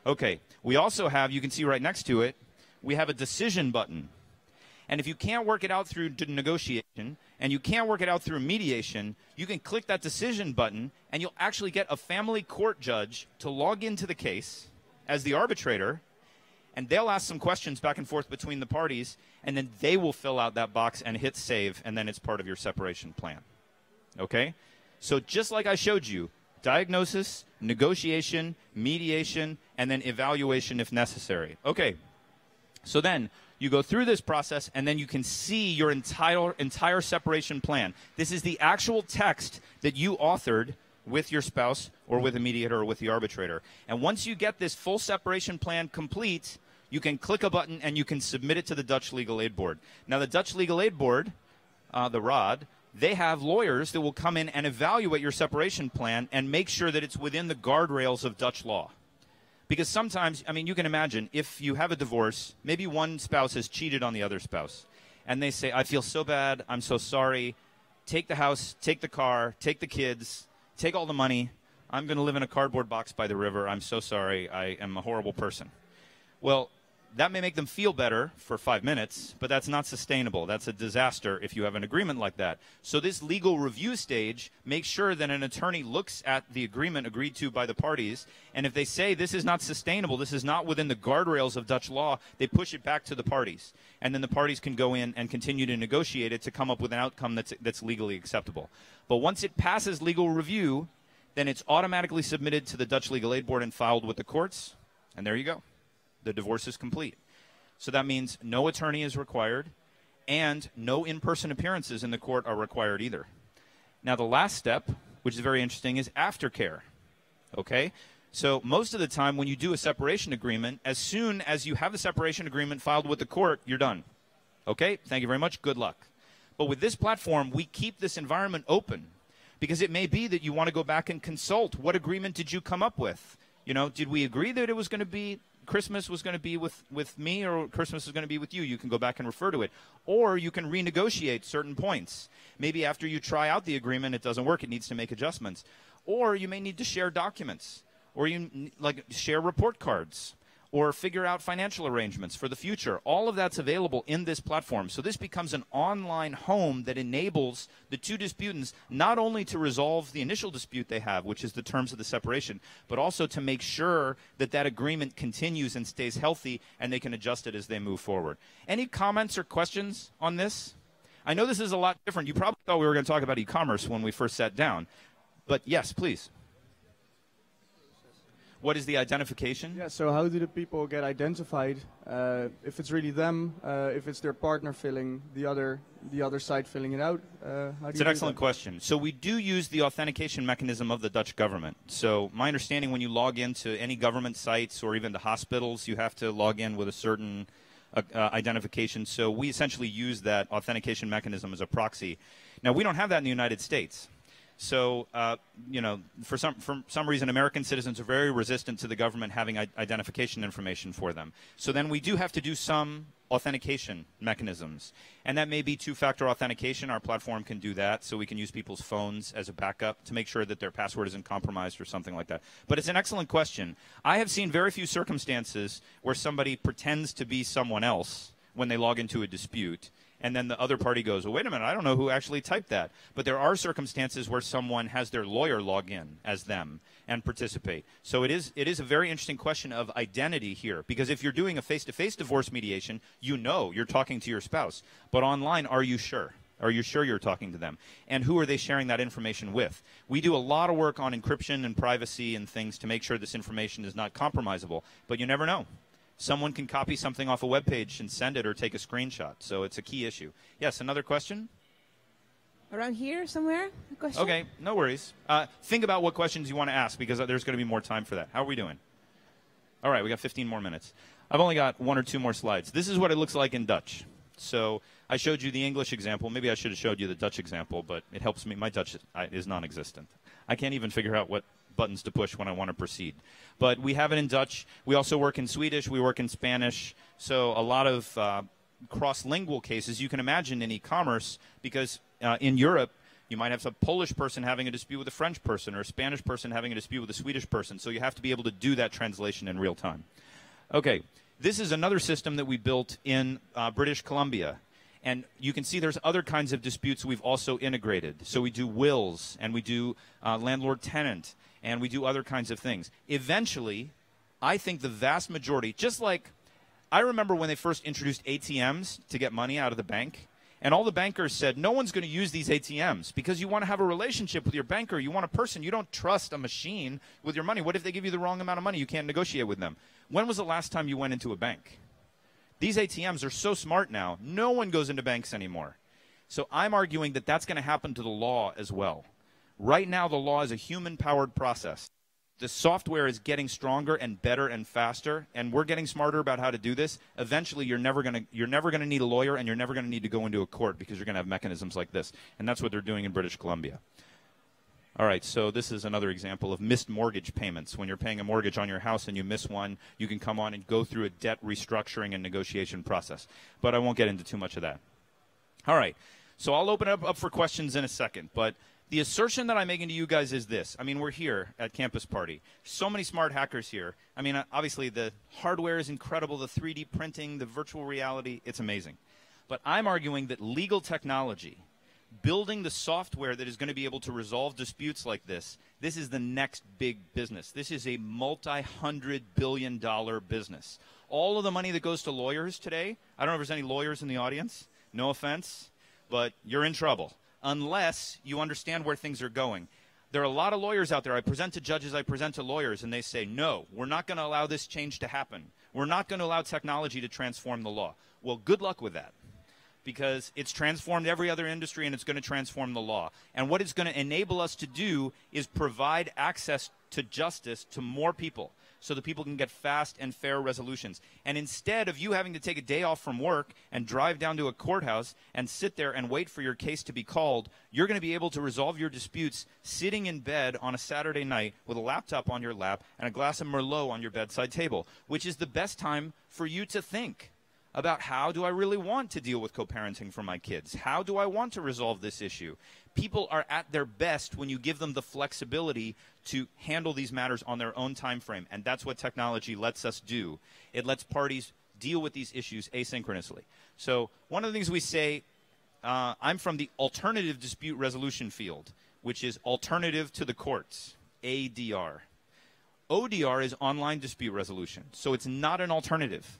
Okay, we also have, you can see right next to it, we have a decision button. And if you can't work it out through negotiation and you can't work it out through mediation, you can click that decision button and you'll actually get a family court judge to log into the case as the arbitrator and they'll ask some questions back and forth between the parties and then they will fill out that box and hit save and then it's part of your separation plan. Okay? So just like I showed you, diagnosis, negotiation, mediation, and then evaluation if necessary. Okay, so then you go through this process and then you can see your entire entire separation plan. This is the actual text that you authored with your spouse or with a mediator or with the arbitrator. And once you get this full separation plan complete, you can click a button and you can submit it to the Dutch Legal Aid Board. Now, the Dutch Legal Aid Board, uh, the ROD, they have lawyers that will come in and evaluate your separation plan and make sure that it's within the guardrails of Dutch law. Because sometimes, I mean, you can imagine if you have a divorce, maybe one spouse has cheated on the other spouse, and they say, I feel so bad, I'm so sorry, take the house, take the car, take the kids, take all the money, I'm going to live in a cardboard box by the river, I'm so sorry, I am a horrible person. Well, that may make them feel better for five minutes, but that's not sustainable. That's a disaster if you have an agreement like that. So, this legal review stage makes sure that an attorney looks at the agreement agreed to by the parties, and if they say this is not sustainable, this is not within the guardrails of Dutch law, they push it back to the parties. And then the parties can go in and continue to negotiate it to come up with an outcome that's, that's legally acceptable. But once it passes legal review, then it's automatically submitted to the Dutch Legal Aid Board and filed with the courts, and there you go the divorce is complete. So that means no attorney is required and no in person appearances in the court are required either. Now, the last step, which is very interesting, is aftercare. Okay? So, most of the time, when you do a separation agreement, as soon as you have the separation agreement filed with the court, you're done. Okay? Thank you very much. Good luck. But with this platform, we keep this environment open because it may be that you want to go back and consult. What agreement did you come up with? You know, did we agree that it was going to be Christmas was going to be with, with me or Christmas is going to be with you. You can go back and refer to it. Or you can renegotiate certain points. Maybe after you try out the agreement, it doesn't work. It needs to make adjustments. Or you may need to share documents. Or you like share report cards or figure out financial arrangements for the future. All of that's available in this platform. So this becomes an online home that enables the two disputants not only to resolve the initial dispute they have, which is the terms of the separation, but also to make sure that that agreement continues and stays healthy and they can adjust it as they move forward. Any comments or questions on this? I know this is a lot different. You probably thought we were going to talk about e-commerce when we first sat down. But yes, please. What is the identification? Yeah, so how do the people get identified? Uh, if it's really them, uh, if it's their partner filling the other the other side filling it out. Uh, it's an excellent that? question. So we do use the authentication mechanism of the Dutch government. So my understanding, when you log into any government sites or even the hospitals, you have to log in with a certain uh, uh, identification. So we essentially use that authentication mechanism as a proxy. Now we don't have that in the United States. So, uh, you know, for some for some reason, American citizens are very resistant to the government having identification information for them. So then we do have to do some authentication mechanisms, and that may be two-factor authentication. Our platform can do that, so we can use people's phones as a backup to make sure that their password isn't compromised or something like that. But it's an excellent question. I have seen very few circumstances where somebody pretends to be someone else when they log into a dispute and then the other party goes, well, wait a minute, I don't know who actually typed that. But there are circumstances where someone has their lawyer log in as them and participate. So it is it is a very interesting question of identity here because if you're doing a face-to-face divorce mediation, you know you're talking to your spouse. But online, are you sure? Are you sure you're talking to them? And who are they sharing that information with? We do a lot of work on encryption and privacy and things to make sure this information is not compromisable, but you never know someone can copy something off a web page and send it or take a screenshot. So it's a key issue. Yes, another question? Around here somewhere? Okay, no worries. Uh, think about what questions you want to ask because there's going to be more time for that. How are we doing? All right, we got 15 more minutes. I've only got one or two more slides. This is what it looks like in Dutch. So I showed you the English example. Maybe I should have showed you the Dutch example, but it helps me. My Dutch is non existent. I can't even figure out what buttons to push when I want to proceed. But we have it in Dutch. We also work in Swedish. We work in Spanish. So a lot of uh, cross-lingual cases you can imagine in e-commerce because uh, in Europe you might have a Polish person having a dispute with a French person or a Spanish person having a dispute with a Swedish person. So you have to be able to do that translation in real time. Okay, this is another system that we built in uh, British Columbia. And you can see there's other kinds of disputes we've also integrated. So we do wills and we do uh, landlord tenant and we do other kinds of things. Eventually, I think the vast majority, just like I remember when they first introduced ATMs to get money out of the bank, and all the bankers said, no one's going to use these ATMs because you want to have a relationship with your banker. You want a person. You don't trust a machine with your money. What if they give you the wrong amount of money? You can't negotiate with them. When was the last time you went into a bank? These ATMs are so smart now. No one goes into banks anymore. So I'm arguing that that's going to happen to the law as well. Right now, the law is a human powered process. The software is getting stronger and better and faster, and we're getting smarter about how to do this. Eventually, you're never to need a lawyer, and you're never going to need to go into a court because you're going to have mechanisms like this, and that's what they're doing in British Columbia. All right, so this is another example of missed mortgage payments. When you're paying a mortgage on your house and you miss one, you can come on and go through a debt restructuring and negotiation process. But I won't get into too much of that. All right, so I'll open up, up for questions in a second, but the assertion that I'm making to you guys is this. I mean, we're here at Campus Party. So many smart hackers here. I mean, uh, obviously, the hardware is incredible, the 3D printing, the virtual reality, it's amazing. But I'm arguing that legal technology, building the software that is going to be able to resolve disputes like this, this is the next big business. This is a multi hundred billion dollar business. All of the money that goes to lawyers today, I don't know if there's any lawyers in the audience, no offense, but you're in trouble unless you understand where things are going. There are a lot of lawyers out there. I present to judges, I present to lawyers, and they say, no, we're not going to allow this change to happen. We're not going to allow technology to transform the law. Well, good luck with that because it's transformed every other industry and it's going to transform the law. And what it's going to enable us to do is provide access to justice to more people so that people can get fast and fair resolutions. And instead of you having to take a day off from work and drive down to a courthouse and sit there and wait for your case to be called, you're going to be able to resolve your disputes sitting in bed on a Saturday night with a laptop on your lap and a glass of Merlot on your bedside table, which is the best time for you to think about how do I really want to deal with co parenting for my kids? How do I want to resolve this issue? People are at their best when you give them the flexibility to handle these matters on their own time frame. And that's what technology lets us do. It lets parties deal with these issues asynchronously. So, one of the things we say uh, I'm from the alternative dispute resolution field, which is alternative to the courts, ADR. ODR is online dispute resolution, so it's not an alternative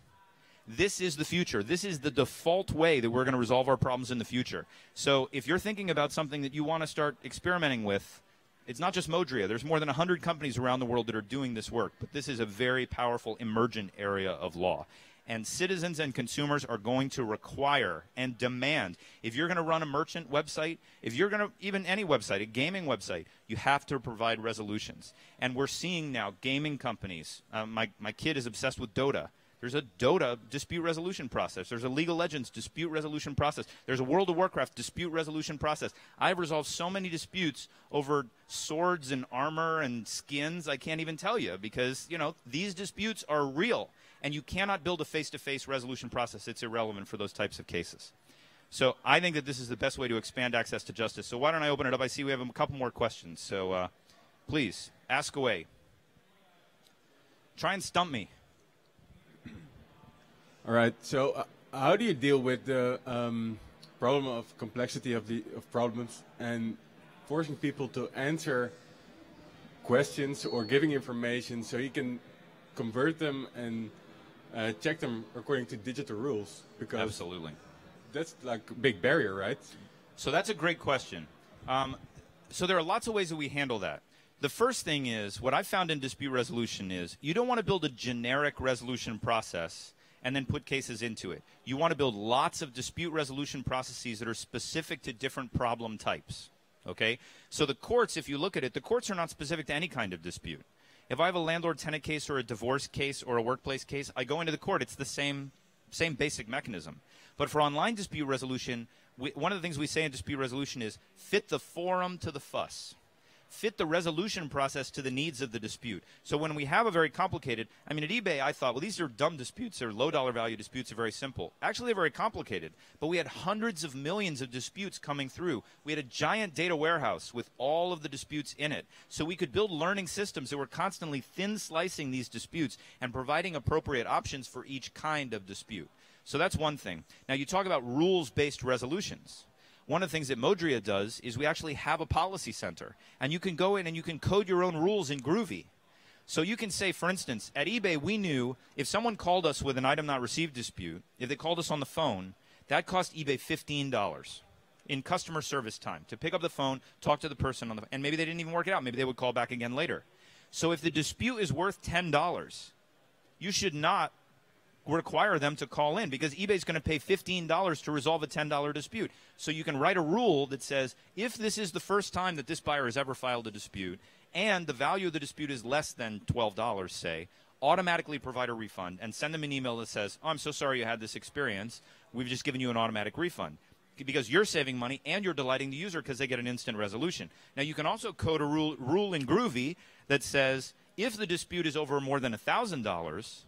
this is the future. This is the default way that we're going to resolve our problems in the future. So if you're thinking about something that you want to start experimenting with, it's not just Modria. There's more than 100 companies around the world that are doing this work, but this is a very powerful emergent area of law. And citizens and consumers are going to require and demand. If you're going to run a merchant website, if you're going to, even any website, a gaming website, you have to provide resolutions. And we're seeing now gaming companies. Uh, my, my kid is obsessed with Dota There's a Dota dispute resolution process. There's a League of Legends dispute resolution process. There's a World of Warcraft dispute resolution process. I've resolved so many disputes over swords and armor and skins, I can't even tell you because, you know, these disputes are real. And you cannot build a face to face resolution process. It's irrelevant for those types of cases. So I think that this is the best way to expand access to justice. So why don't I open it up? I see we have a couple more questions. So uh, please ask away. Try and stump me. All right. So, uh, how do you deal with the um, problem of complexity of the of problems and forcing people to answer questions or giving information so you can convert them and uh, check them according to digital rules? Because Absolutely. that's like a big barrier, right? So that's a great question. Um, so there are lots of ways that we handle that. The first thing is what I've found in dispute resolution is you don't want to build a generic resolution process and then put cases into it. You want to build lots of dispute resolution processes that are specific to different problem types. Okay? So the courts, if you look at it, the courts are not specific to any kind of dispute. If I have a landlord tenant case or a divorce case or a workplace case, I go into the court. It's the same same basic mechanism. But for online dispute resolution, we, one of the things we say in dispute resolution is fit the forum to the fuss fit the resolution process to the needs of the dispute. So when we have a very complicated, I mean, at eBay, I thought, well, these are dumb disputes. They're low dollar value disputes. Are very simple. Actually, they're very complicated. But we had hundreds of millions of disputes coming through. We had a giant data warehouse with all of the disputes in it. So we could build learning systems that were constantly thin slicing these disputes and providing appropriate options for each kind of dispute. So that's one thing. Now, you talk about rules based resolutions one of the things that Modria does is we actually have a policy center, and you can go in and you can code your own rules in Groovy. So you can say, for instance, at eBay, we knew if someone called us with an item not received dispute, if they called us on the phone, that cost eBay $15 in customer service time to pick up the phone, talk to the person on the phone and maybe they didn't even work it out. Maybe they would call back again later. So if the dispute is worth $10, you should not require them to call in because eBay's going to pay $15 to resolve a $10 dispute. So you can write a rule that says if this is the first time that this buyer has ever filed a dispute and the value of the dispute is less than $12, say, automatically provide a refund and send them an email that says, oh, I'm so sorry you had this experience. We've just given you an automatic refund because you're saving money and you're delighting the user because they get an instant resolution. Now, you can also code a rule, rule in Groovy that says if the dispute is over more than $1,000,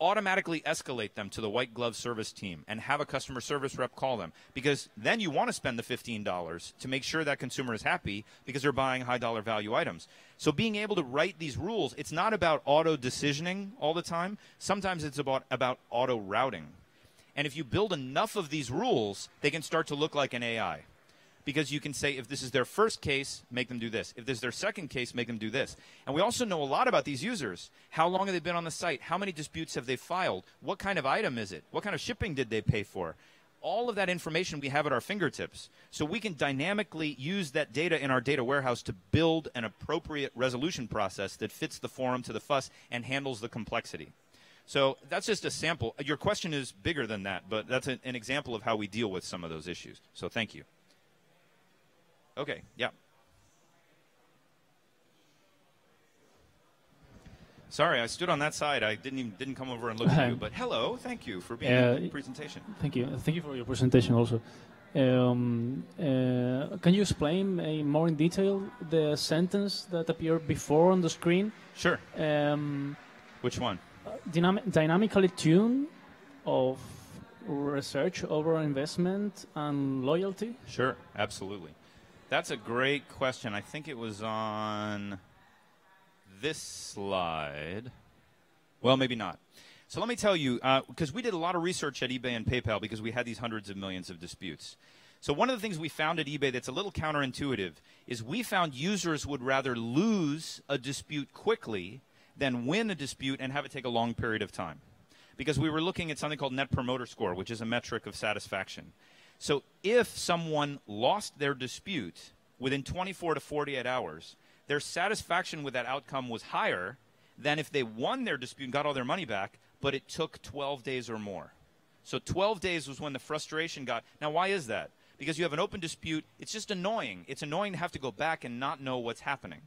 automatically escalate them to the white glove service team and have a customer service rep call them because then you want to spend the $15 to make sure that consumer is happy because they're buying high dollar value items. So being able to write these rules, it's not about auto decisioning all the time. Sometimes it's about about auto routing. And if you build enough of these rules, they can start to look like an AI because you can say if this is their first case, make them do this. If this is their second case, make them do this. And we also know a lot about these users. How long have they been on the site? How many disputes have they filed? What kind of item is it? What kind of shipping did they pay for? All of that information we have at our fingertips. So we can dynamically use that data in our data warehouse to build an appropriate resolution process that fits the forum to the fuss and handles the complexity. So that's just a sample. Your question is bigger than that, but that's an, an example of how we deal with some of those issues. So thank you. Okay, yeah. Sorry, I stood on that side. I didn't even didn't come over and look at you. But hello, thank you for being Uh, in the presentation. Thank you. Thank you for your presentation also. Um, uh, can you explain uh, more in detail the sentence that appeared before on the screen? Sure. Um, Which one? dynam- dynamically tuned of research over investment and loyalty? Sure, absolutely. That's a great question. I think it was on this slide. Well, maybe not. So let me tell you, uh, because we did a lot of research at eBay and PayPal because we had these hundreds of millions of disputes. So one of the things we found at eBay that's a little counterintuitive is we found users would rather lose a dispute quickly than win a dispute and have it take a long period of time. Because we were looking at something called Net Promoter Score, which is a metric of satisfaction. So if someone lost their dispute within 24 to 48 hours, their satisfaction with that outcome was higher than if they won their dispute and got all their money back, but it took 12 days or more. So 12 days was when the frustration got. Now, why is that? Because you have an open dispute. It's just annoying. It's annoying to have to go back and not know what's happening.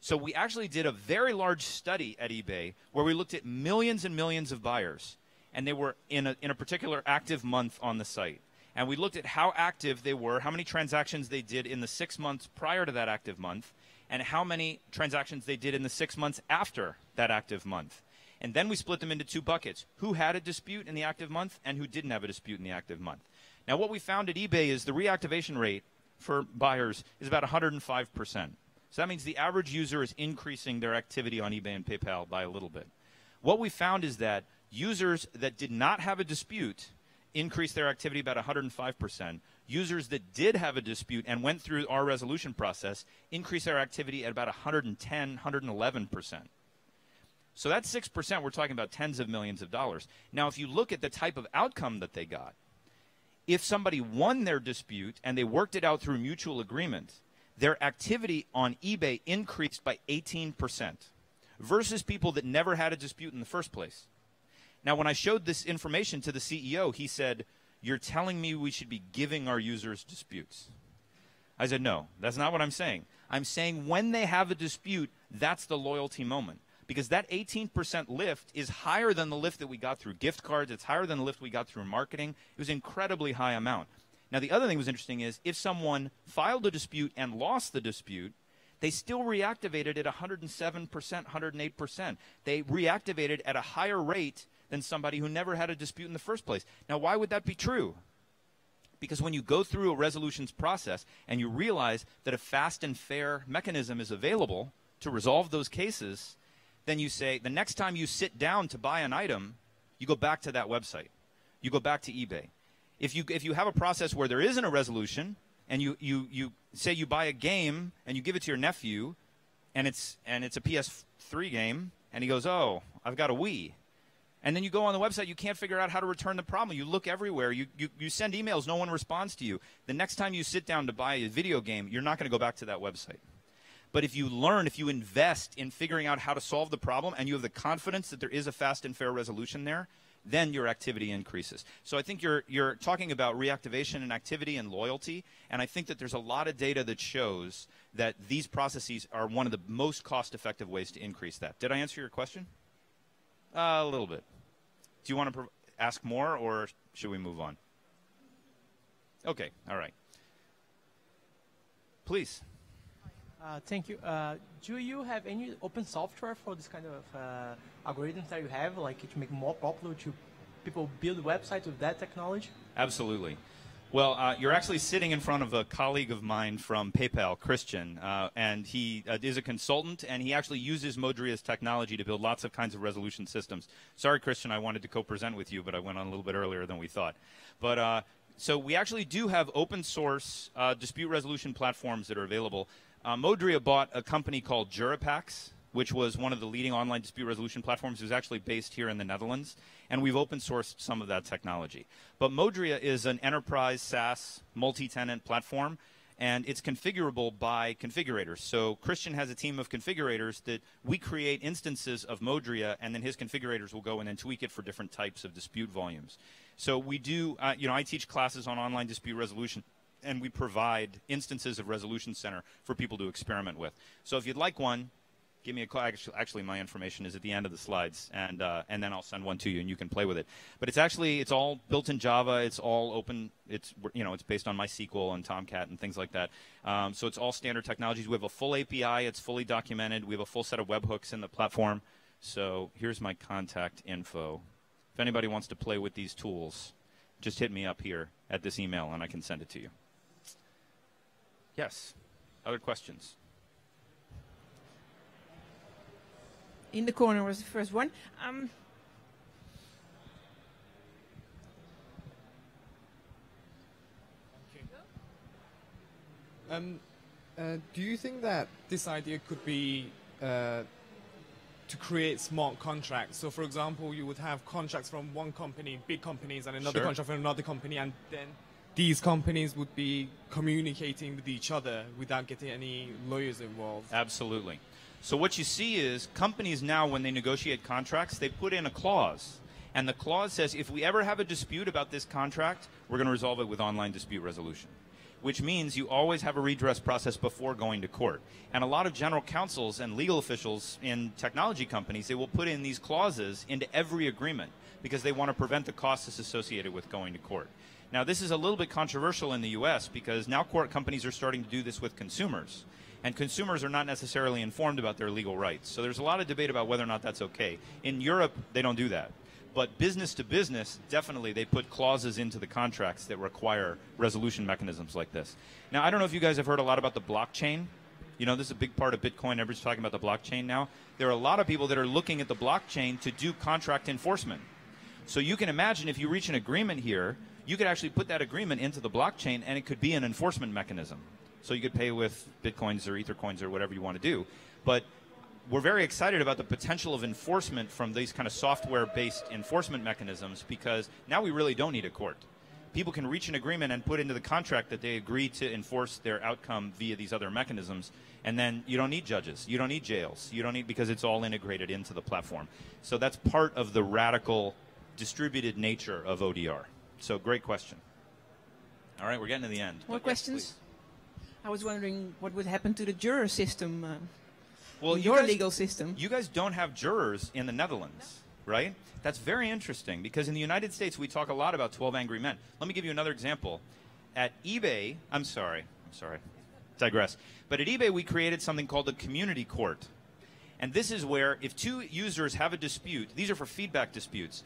So we actually did a very large study at eBay where we looked at millions and millions of buyers, and they were in a, in a particular active month on the site. And we looked at how active they were, how many transactions they did in the six months prior to that active month, and how many transactions they did in the six months after that active month. And then we split them into two buckets who had a dispute in the active month and who didn't have a dispute in the active month. Now, what we found at eBay is the reactivation rate for buyers is about 105%. So that means the average user is increasing their activity on eBay and PayPal by a little bit. What we found is that users that did not have a dispute increased their activity about 105%. Users that did have a dispute and went through our resolution process increased their activity at about 110, 111%. So that's 6%. We're talking about tens of millions of dollars. Now, if you look at the type of outcome that they got, if somebody won their dispute and they worked it out through mutual agreement, their activity on eBay increased by 18% versus people that never had a dispute in the first place. Now, when I showed this information to the CEO, he said, You're telling me we should be giving our users disputes. I said, No, that's not what I'm saying. I'm saying when they have a dispute, that's the loyalty moment. Because that 18% lift is higher than the lift that we got through gift cards. It's higher than the lift we got through marketing. It was an incredibly high amount. Now, the other thing that was interesting is if someone filed a dispute and lost the dispute, they still reactivated at 107%, 108%. They reactivated at a higher rate than somebody who never had a dispute in the first place. Now, why would that be true? Because when you go through a resolutions process and you realize that a fast and fair mechanism is available to resolve those cases, then you say the next time you sit down to buy an item, you go back to that website. You go back to eBay if you if you have a process where there isn't a resolution and you, you, you say you buy a game and you give it to your nephew and it's and it's a PS3 game and he goes, "Oh, I've got a Wii." And then you go on the website, you can't figure out how to return the problem. You look everywhere. You, you, you send emails, no one responds to you. The next time you sit down to buy a video game, you're not going to go back to that website. But if you learn, if you invest in figuring out how to solve the problem, and you have the confidence that there is a fast and fair resolution there, then your activity increases. So I think you're, you're talking about reactivation and activity and loyalty, and I think that there's a lot of data that shows that these processes are one of the most cost effective ways to increase that. Did I answer your question? Uh, a little bit. Do you want to ask more, or should we move on? Okay, all right. Please. Uh, thank you. Uh, do you have any open software for this kind of uh, algorithms that you have, like to make more popular to people build websites with that technology? Absolutely. Well, uh, you're actually sitting in front of a colleague of mine from PayPal, Christian, uh, and he uh, is a consultant, and he actually uses Modria's technology to build lots of kinds of resolution systems. Sorry, Christian, I wanted to co-present with you, but I went on a little bit earlier than we thought. But so we actually do have open source dispute resolution platforms that are available. Uh, Modria bought a company called Juripax, which was one of the leading online dispute resolution platforms. It was actually based here in the Netherlands, and we've open sourced some of that technology. But Modria is an enterprise SaaS multi-tenant platform, and it's configurable by configurators. So Christian has a team of configurators that we create instances of Modria, and then his configurators will go in and tweak it for different types of dispute volumes. So we do, uh, you know, I teach classes on online dispute resolution and we provide instances of Resolution Center for people to experiment with. So if you'd like one, give me a call. Actually, my information is at the end of the slides, and uh, and then I'll send one to you, and you can play with it. But it's actually it's all built in Java. It's all open. It's you know it's based on MySQL and Tomcat and things like that. Um, so it's all standard technologies. We have a full API. It's fully documented. We have a full set of webhooks in the platform. So here's my contact info. If anybody wants to play with these tools, just hit me up here at this email, and I can send it to you. Yes. Other questions? In the corner was the first one. Um, Um, uh, do you think that this idea could be uh, to create smart contracts? So, for example, you would have contracts from one company, big companies, and another Sure. contract from another company, and then these companies would be communicating with each other without getting any lawyers involved. Absolutely. So what you see is companies now, when they negotiate contracts, they put in a clause. And the clause says if we ever have a dispute about this contract, we're going to resolve it with online dispute resolution. which means you always have a redress process before going to court. And a lot of general counsels and legal officials in technology companies, they will put in these clauses into every agreement because they want to prevent the costs associated with going to court. Now, this is a little bit controversial in the U.S. because now court companies are starting to do this with consumers. And consumers are not necessarily informed about their legal rights. So there's a lot of debate about whether or not that's okay. In Europe, they don't do that. But business to business, definitely they put clauses into the contracts that require resolution mechanisms like this. Now, I don't know if you guys have heard a lot about the blockchain. You know, this is a big part of Bitcoin. Everybody's talking about the blockchain now. There are a lot of people that are looking at the blockchain to do contract enforcement. So you can imagine if you reach an agreement here, you could actually put that agreement into the blockchain and it could be an enforcement mechanism. So you could pay with Bitcoins or Ether coins or whatever you want to do. But we're very excited about the potential of enforcement from these kind of software based enforcement mechanisms because now we really don't need a court. People can reach an agreement and put into the contract that they agree to enforce their outcome via these other mechanisms, and then you don't need judges, you don't need jails, you don't need because it's all integrated into the platform. So that's part of the radical distributed nature of ODR. So great question. All right, we're getting to the end. More But yes, questions? I was wondering what would happen to the juror system, uh. Well, you your guys- legal system. You guys don't have jurors in the Netherlands, right? That's very interesting because in the United States we talk a lot about 12 angry men. Let me give you another example. At eBay, I'm sorry, I'm sorry, digress. But at eBay we created something called the community court. And this is where if two users have a dispute, these are for feedback disputes.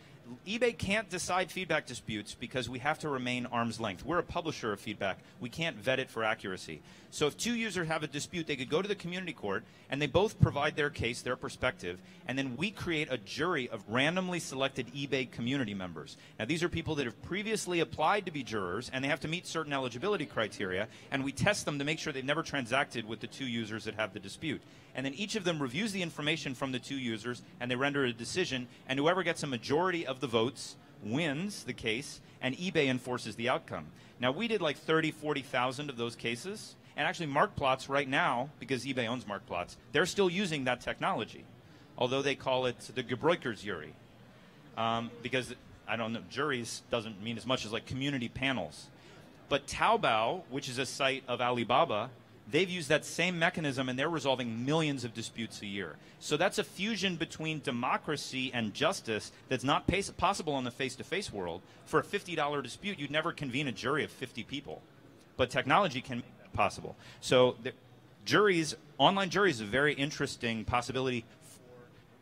eBay can't decide feedback disputes because we have to remain arm's length. We're a publisher of feedback. We can't vet it for accuracy. So if two users have a dispute, they could go to the community court and they both provide their case, their perspective, and then we create a jury of randomly selected eBay community members. Now these are people that have previously applied to be jurors and they have to meet certain eligibility criteria and we test them to make sure they've never transacted with the two users that have the dispute. And then each of them reviews the information from the two users and they render a decision and whoever gets a majority of the votes wins the case and eBay enforces the outcome. Now we did like 30, 40,000 of those cases and actually Marktplaats right now because eBay owns Marktplaats, they're still using that technology. Although they call it the Gebruikersjury. Um, because I don't know, juries doesn't mean as much as like community panels. But Taobao, which is a site of Alibaba, they've used that same mechanism and they're resolving millions of disputes a year. So that's a fusion between democracy and justice that's not possible in the face to face world. For a $50 dispute, you'd never convene a jury of 50 people. But technology can make that possible. So the, juries, online juries, is a very interesting possibility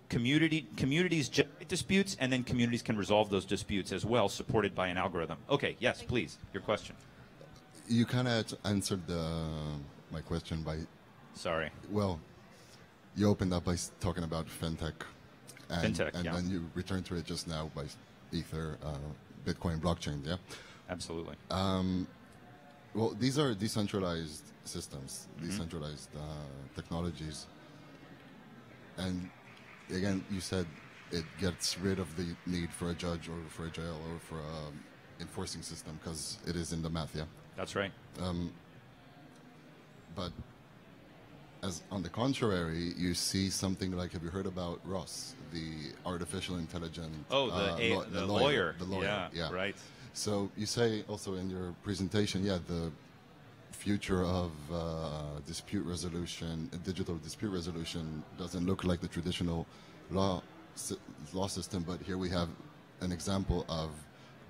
community communities generate disputes and then communities can resolve those disputes as well supported by an algorithm okay yes please your question You kind of answered the, my question by, sorry well, you opened up by talking about fintech. And, Fintech, and yeah. then you returned to it just now by Ether, uh, Bitcoin, blockchain, yeah? absolutely Well, these are decentralized systems, Mm-hmm. decentralized uh, technologies. And again, you said it gets rid of the need for a judge or for a jail or for an enforcing system because it is in the math, yeah? that's right But as on the contrary, you see something like have you heard about Ross, the artificial intelligent? oh the, uh, a, law- the, lawyer, the lawyer, yeah, right So you say also in your presentation, yeah, the future of uh, dispute resolution, digital dispute resolution, doesn't look like the traditional law law system. But here we have an example of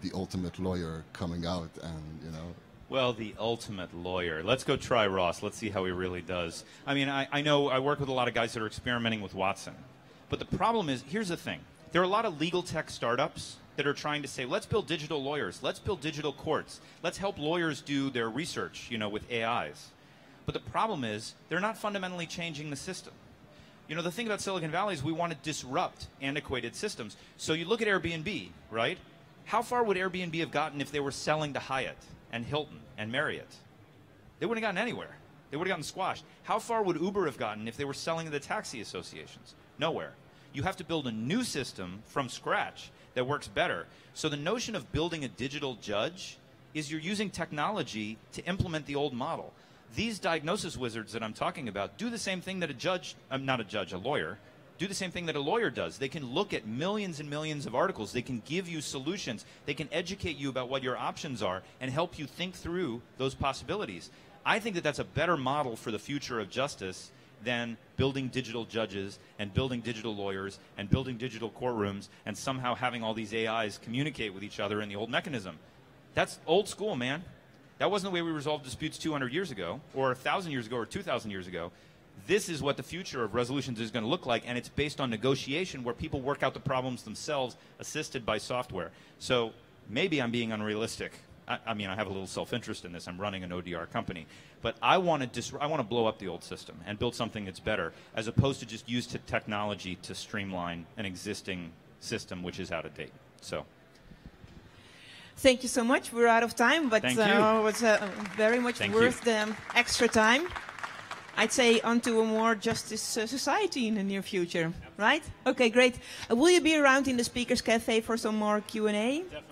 the ultimate lawyer coming out, and you know, Well, the ultimate lawyer. Let's go try Ross. Let's see how he really does. I mean, I, I know I work with a lot of guys that are experimenting with Watson. But the problem is here's the thing there are a lot of legal tech startups that are trying to say, let's build digital lawyers, let's build digital courts, let's help lawyers do their research, you know, with AIs. But the problem is they're not fundamentally changing the system. You know, the thing about Silicon Valley is we want to disrupt antiquated systems. So you look at Airbnb, right? How far would Airbnb have gotten if they were selling to Hyatt and Hilton and Marriott? They wouldn't have gotten anywhere. They would have gotten squashed. How far would Uber have gotten if they were selling to the taxi associations? Nowhere. You have to build a new system from scratch that works better. So the notion of building a digital judge is you're using technology to implement the old model. These diagnosis wizards that I'm talking about do the same thing that a judge, um, not a judge, a lawyer, do the same thing that a lawyer does. They can look at millions and millions of articles. They can give you solutions. They can educate you about what your options are and help you think through those possibilities. I think that that's a better model for the future of justice than building digital judges and building digital lawyers and building digital courtrooms and somehow having all these AIs communicate with each other in the old mechanism. That's old school, man. That wasn't the way we resolved disputes 200 years ago, or 1,000 years ago, or 2,000 years ago. This is what the future of resolutions is going to look like, and it's based on negotiation where people work out the problems themselves, assisted by software. So maybe I'm being unrealistic. I, I mean, I have a little self-interest in this. I'm running an ODR company, but I want to dis- I want to blow up the old system and build something that's better, as opposed to just use t- technology to streamline an existing system which is out of date. So. Thank you so much. We're out of time, but uh, it was uh, very much Thank worth you. the extra time. I'd say onto a more justice uh, society in the near future, right? Okay, great. Uh, will you be around in the speakers cafe for some more Q and A? Definitely.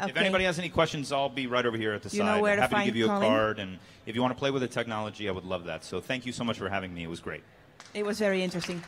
Okay. If anybody has any questions, I'll be right over here at the You side. know where to Happy find to give you a card, and if you want to play with the technology, I would love that. So thank you so much for having me. It was great. It was very interesting.